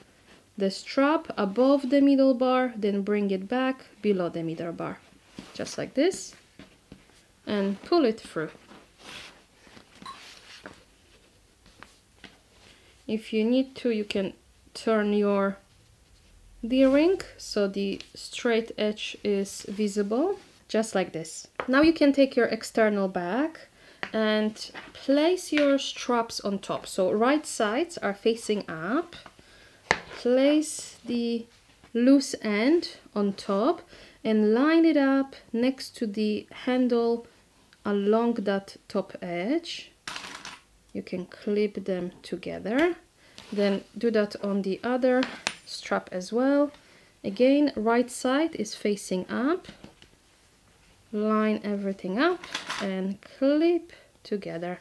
the strap above the middle bar, then bring it back below the middle bar, just like this, and pull it through. If you need to, you can turn your D-ring so the straight edge is visible, just like this. Now you can take your external back and place your straps on top. So right sides are facing up. Place the loose end on top and line it up next to the handle along that top edge you can clip them together then do that on the other strap as well again right side is facing up line everything up and clip together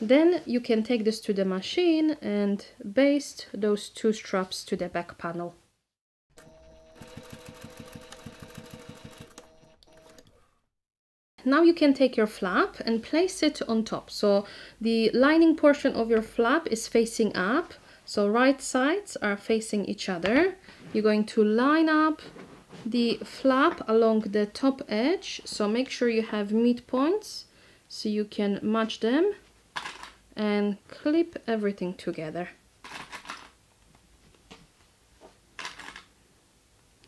then you can take this to the machine and baste those two straps to the back panel Now you can take your flap and place it on top. So the lining portion of your flap is facing up. So right sides are facing each other. You're going to line up the flap along the top edge. So make sure you have midpoints so you can match them and clip everything together.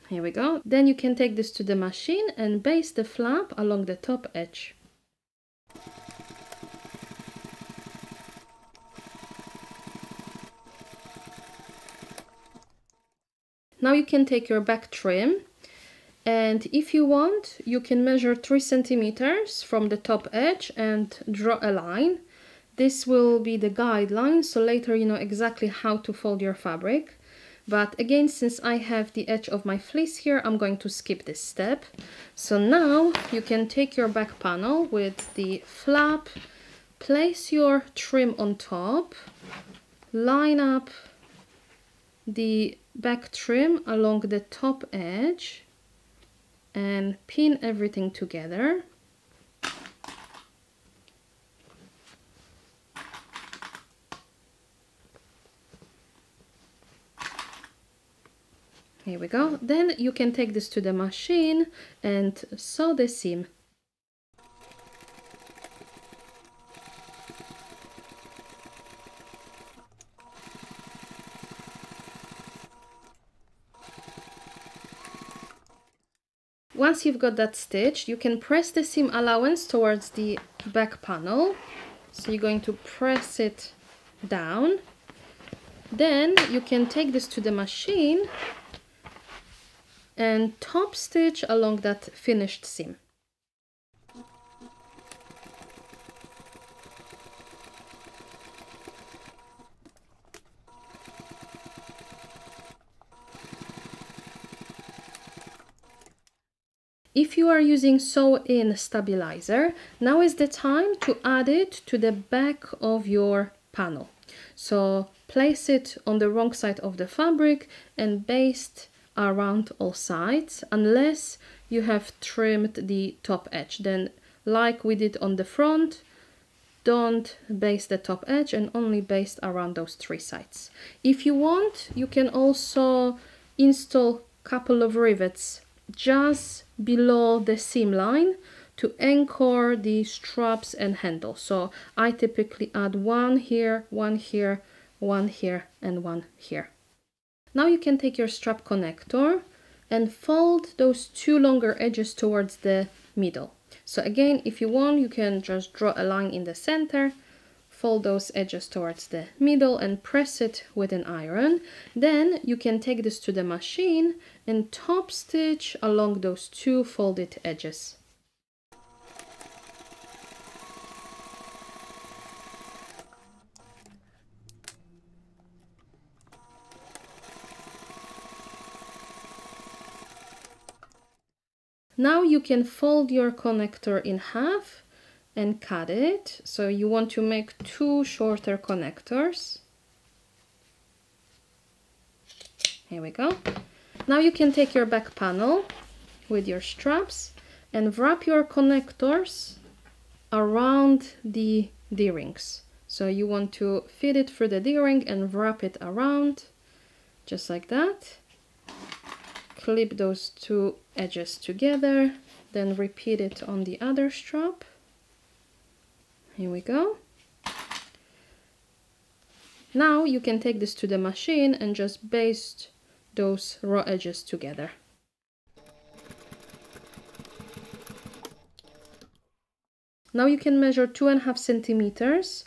Here we go. Then you can take this to the machine and baste the flap along the top edge. Now you can take your back trim and if you want you can measure 3 centimeters from the top edge and draw a line. This will be the guideline so later you know exactly how to fold your fabric. But again, since I have the edge of my fleece here, I'm going to skip this step. So now you can take your back panel with the flap, place your trim on top, line up the back trim along the top edge and pin everything together. Here we go. Then you can take this to the machine and sew the seam. Once you've got that stitch, you can press the seam allowance towards the back panel. So you're going to press it down. Then you can take this to the machine and top stitch along that finished seam. If you are using sew-in stabilizer, now is the time to add it to the back of your panel. So place it on the wrong side of the fabric and baste around all sides unless you have trimmed the top edge then like we did on the front don't baste the top edge and only baste around those three sides if you want you can also install a couple of rivets just below the seam line to anchor the straps and handle so I typically add one here one here one here and one here now you can take your strap connector and fold those two longer edges towards the middle. So again, if you want, you can just draw a line in the center, fold those edges towards the middle and press it with an iron. Then you can take this to the machine and top stitch along those two folded edges. Now you can fold your connector in half and cut it. So you want to make two shorter connectors. Here we go. Now you can take your back panel with your straps and wrap your connectors around the D-rings. So you want to fit it through the D-ring and wrap it around just like that. Clip those two edges together, then repeat it on the other strap. Here we go. Now you can take this to the machine and just baste those raw edges together. Now you can measure two and a half centimeters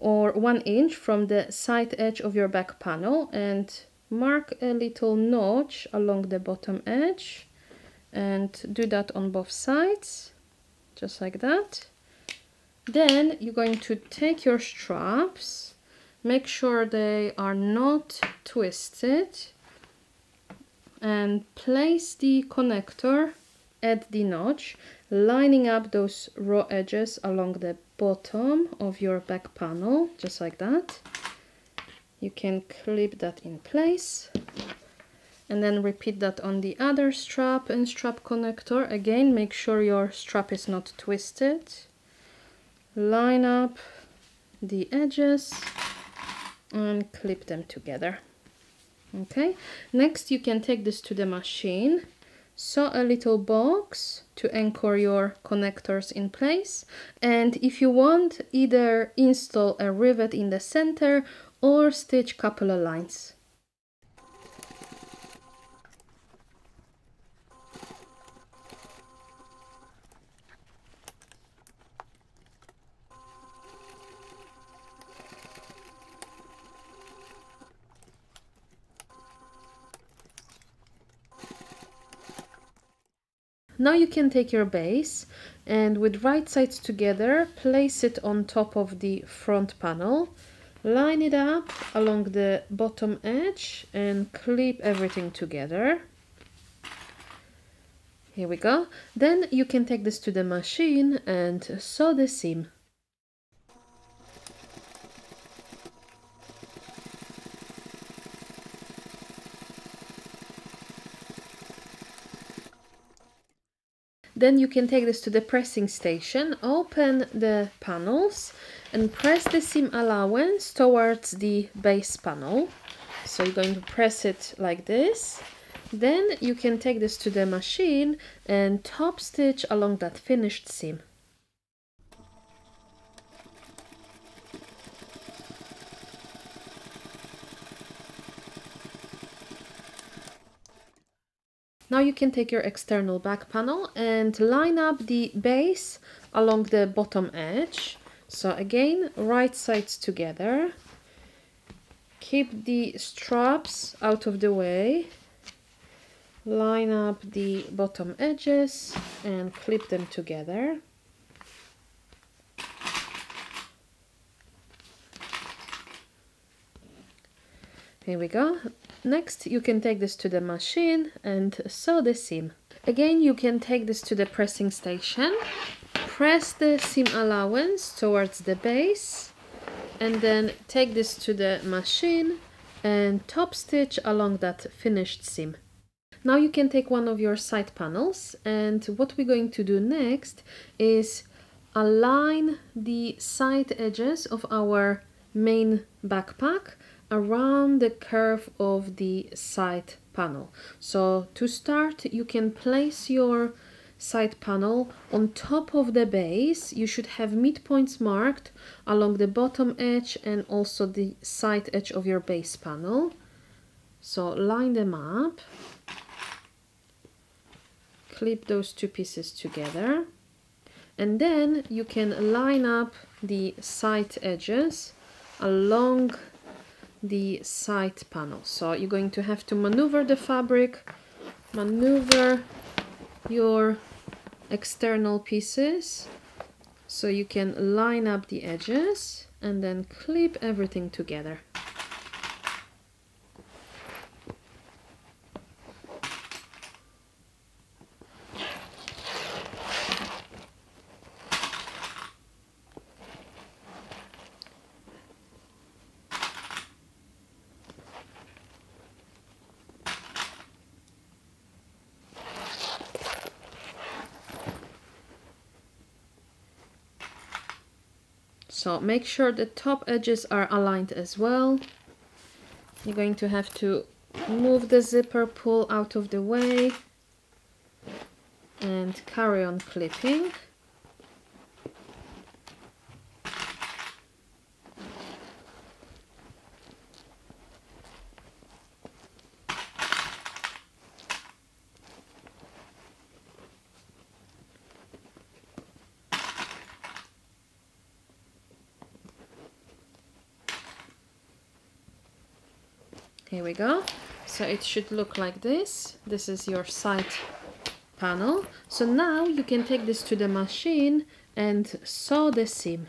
or one inch from the side edge of your back panel and mark a little notch along the bottom edge and do that on both sides just like that then you're going to take your straps. Make sure they are not twisted. And place the connector at the notch lining up those raw edges along the bottom of your back panel just like that. You can clip that in place. And then repeat that on the other strap and strap connector. Again make sure your strap is not twisted line up the edges and clip them together. Okay? Next you can take this to the machine. Sew a little box to anchor your connectors in place. And if you want either install a rivet in the center or stitch couple of lines Now you can take your base and with right sides together place it on top of the front panel. Line it up along the bottom edge and clip everything together. Here we go. Then you can take this to the machine and sew the seam Then you can take this to the pressing station, open the panels and press the seam allowance towards the base panel. So you're going to press it like this. Then you can take this to the machine and top stitch along that finished seam. Now you can take your external back panel and line up the base along the bottom edge. So again, right sides together. Keep the straps out of the way. Line up the bottom edges and clip them together. Here we go. Next, you can take this to the machine and sew the seam. Again, you can take this to the pressing station, press the seam allowance towards the base, and then take this to the machine and top stitch along that finished seam. Now you can take one of your side panels and what we're going to do next is align the side edges of our main backpack around the curve of the side panel. So to start you can place your side panel on top of the base. You should have midpoints marked along the bottom edge and also the side edge of your base panel. So line them up. Clip those two pieces together. And then you can line up the side edges along the side panel. So you're going to have to maneuver the fabric, maneuver your external pieces so you can line up the edges and then clip everything together. So make sure the top edges are aligned as well. You're going to have to move the zipper pull out of the way and carry on clipping. Here we go. So it should look like this. This is your side panel. So now you can take this to the machine and sew the seam.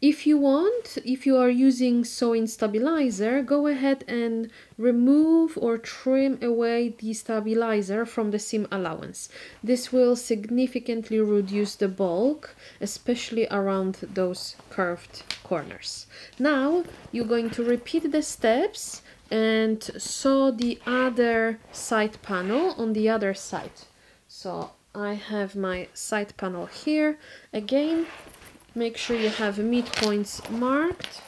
If you want, if you are using sew-in stabilizer, go ahead and remove or trim away the stabilizer from the seam allowance. This will significantly reduce the bulk, especially around those curved corners. Now you're going to repeat the steps and sew the other side panel on the other side. So I have my side panel here. Again, Make sure you have midpoints marked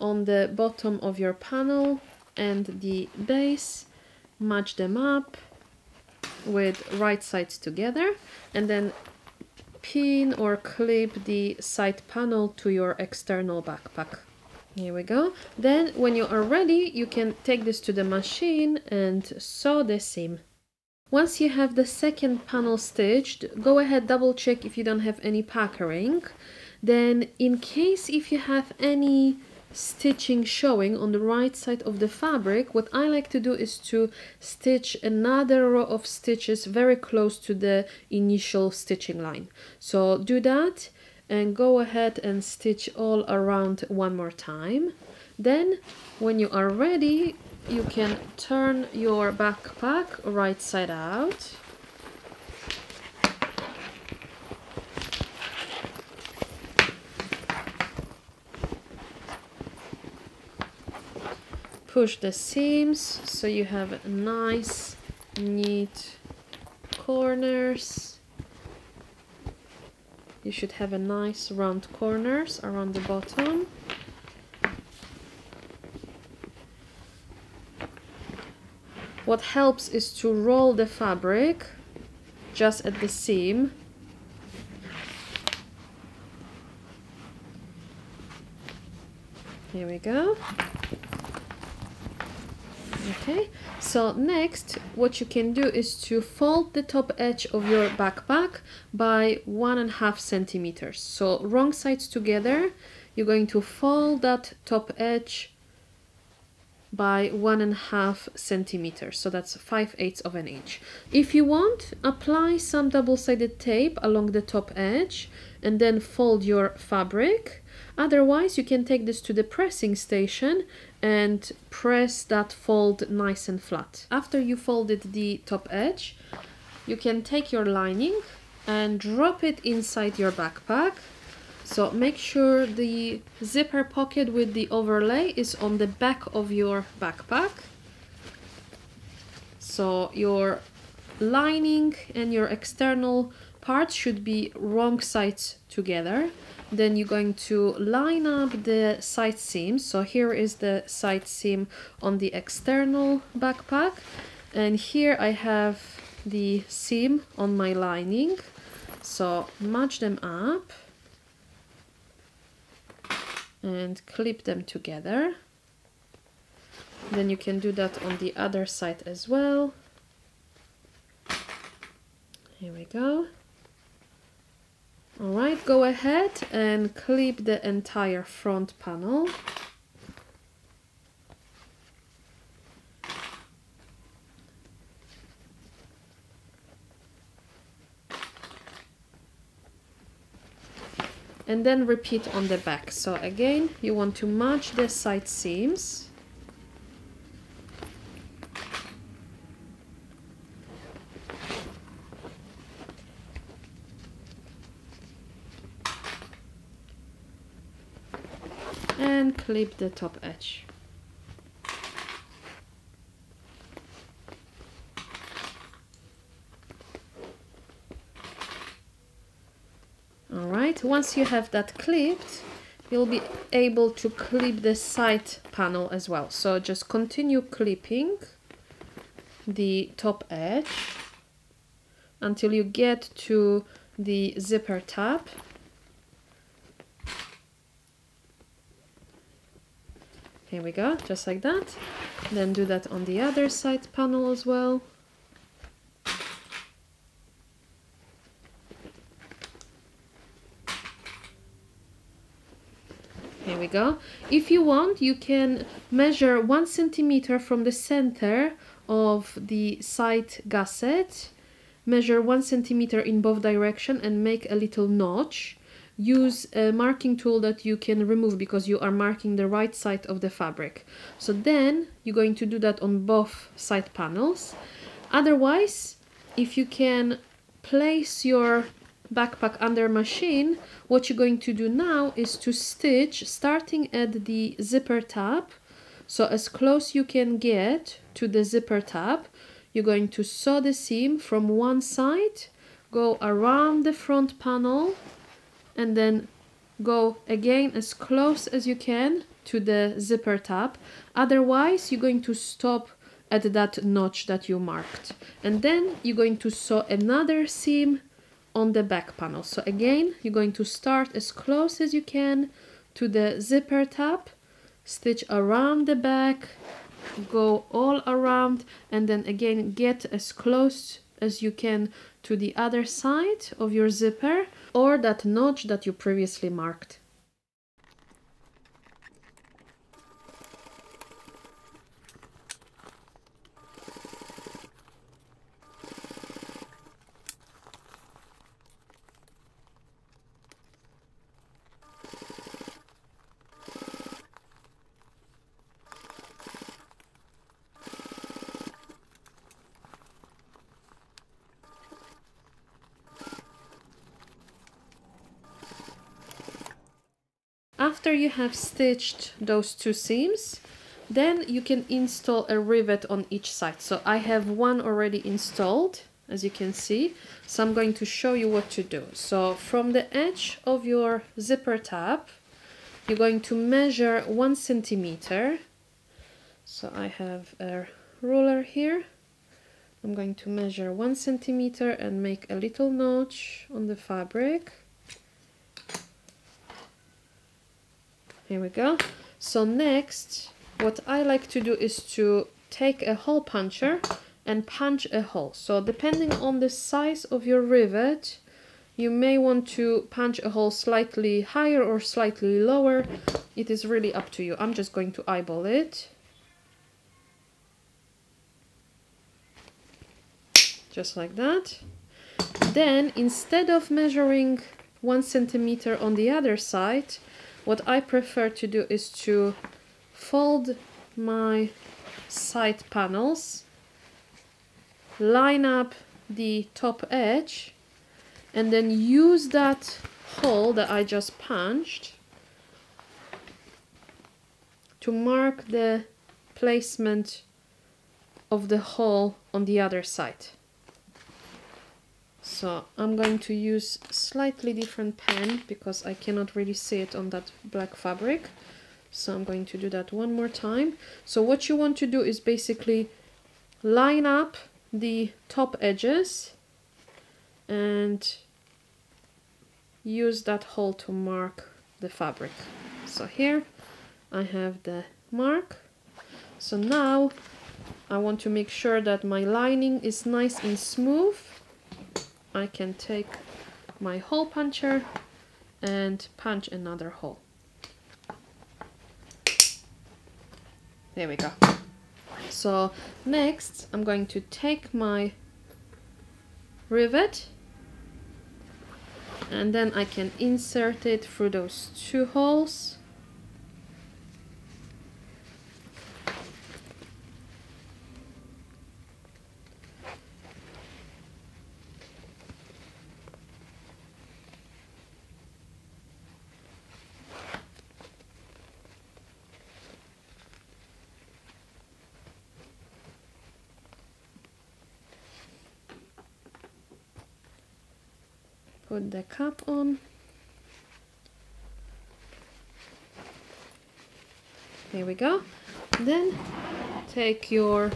on the bottom of your panel and the base. Match them up with right sides together and then pin or clip the side panel to your external backpack. Here we go. Then when you are ready, you can take this to the machine and sew the seam. Once you have the second panel stitched, go ahead double check if you don't have any puckering. Then in case if you have any stitching showing on the right side of the fabric, what I like to do is to stitch another row of stitches very close to the initial stitching line. So do that and go ahead and stitch all around one more time. Then when you are ready, you can turn your backpack right side out. Push the seams so you have nice, neat corners. You should have a nice round corners around the bottom. What helps is to roll the fabric just at the seam. Here we go. Okay, so next what you can do is to fold the top edge of your backpack by one and a half centimeters. So wrong sides together, you're going to fold that top edge by one and a half centimeters. So that's 5 eighths of an inch. If you want apply some double-sided tape along the top edge and then fold your fabric. Otherwise you can take this to the pressing station and press that fold nice and flat. After you folded the top edge you can take your lining and drop it inside your backpack so make sure the zipper pocket with the overlay is on the back of your backpack. So your lining and your external parts should be wrong sides together. Then you're going to line up the side seams. So here is the side seam on the external backpack. And here I have the seam on my lining. So match them up and clip them together. Then you can do that on the other side as well. Here we go. Alright, go ahead and clip the entire front panel. And then repeat on the back. So again you want to match the side seams. And clip the top edge Alright, once you have that clipped, you'll be able to clip the side panel as well. So just continue clipping the top edge until you get to the zipper tab. Here we go, just like that. Then do that on the other side panel as well. We go. If you want, you can measure one centimeter from the center of the side gusset, measure one centimeter in both direction and make a little notch. Use a marking tool that you can remove because you are marking the right side of the fabric. So then you're going to do that on both side panels. Otherwise, if you can place your backpack under machine, what you're going to do now is to stitch starting at the zipper tab. So as close you can get to the zipper tab, you're going to sew the seam from one side, go around the front panel, and then go again as close as you can to the zipper tab. Otherwise, you're going to stop at that notch that you marked. And then you're going to sew another seam on the back panel. So again, you're going to start as close as you can to the zipper tab, stitch around the back, go all around, and then again get as close as you can to the other side of your zipper or that notch that you previously marked. After you have stitched those two seams, then you can install a rivet on each side. So I have one already installed, as you can see. So I'm going to show you what to do. So from the edge of your zipper tab, you're going to measure one centimeter. So I have a ruler here. I'm going to measure one centimeter and make a little notch on the fabric. Here we go. So next, what I like to do is to take a hole puncher and punch a hole. So depending on the size of your rivet, you may want to punch a hole slightly higher or slightly lower. It is really up to you. I'm just going to eyeball it. Just like that. Then instead of measuring one centimeter on the other side, what I prefer to do is to fold my side panels, line up the top edge, and then use that hole that I just punched to mark the placement of the hole on the other side. So I'm going to use slightly different pen because I cannot really see it on that black fabric. So I'm going to do that one more time. So what you want to do is basically line up the top edges and use that hole to mark the fabric. So here I have the mark. So now I want to make sure that my lining is nice and smooth. I can take my hole puncher and punch another hole. There we go. So next I'm going to take my rivet and then I can insert it through those two holes put the cap on. There we go. Then take your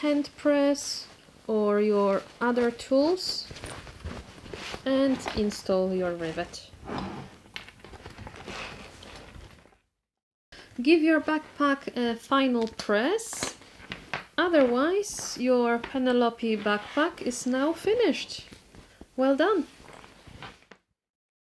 hand press or your other tools and install your rivet. Give your backpack a final press Otherwise, your Penelope backpack is now finished. Well done!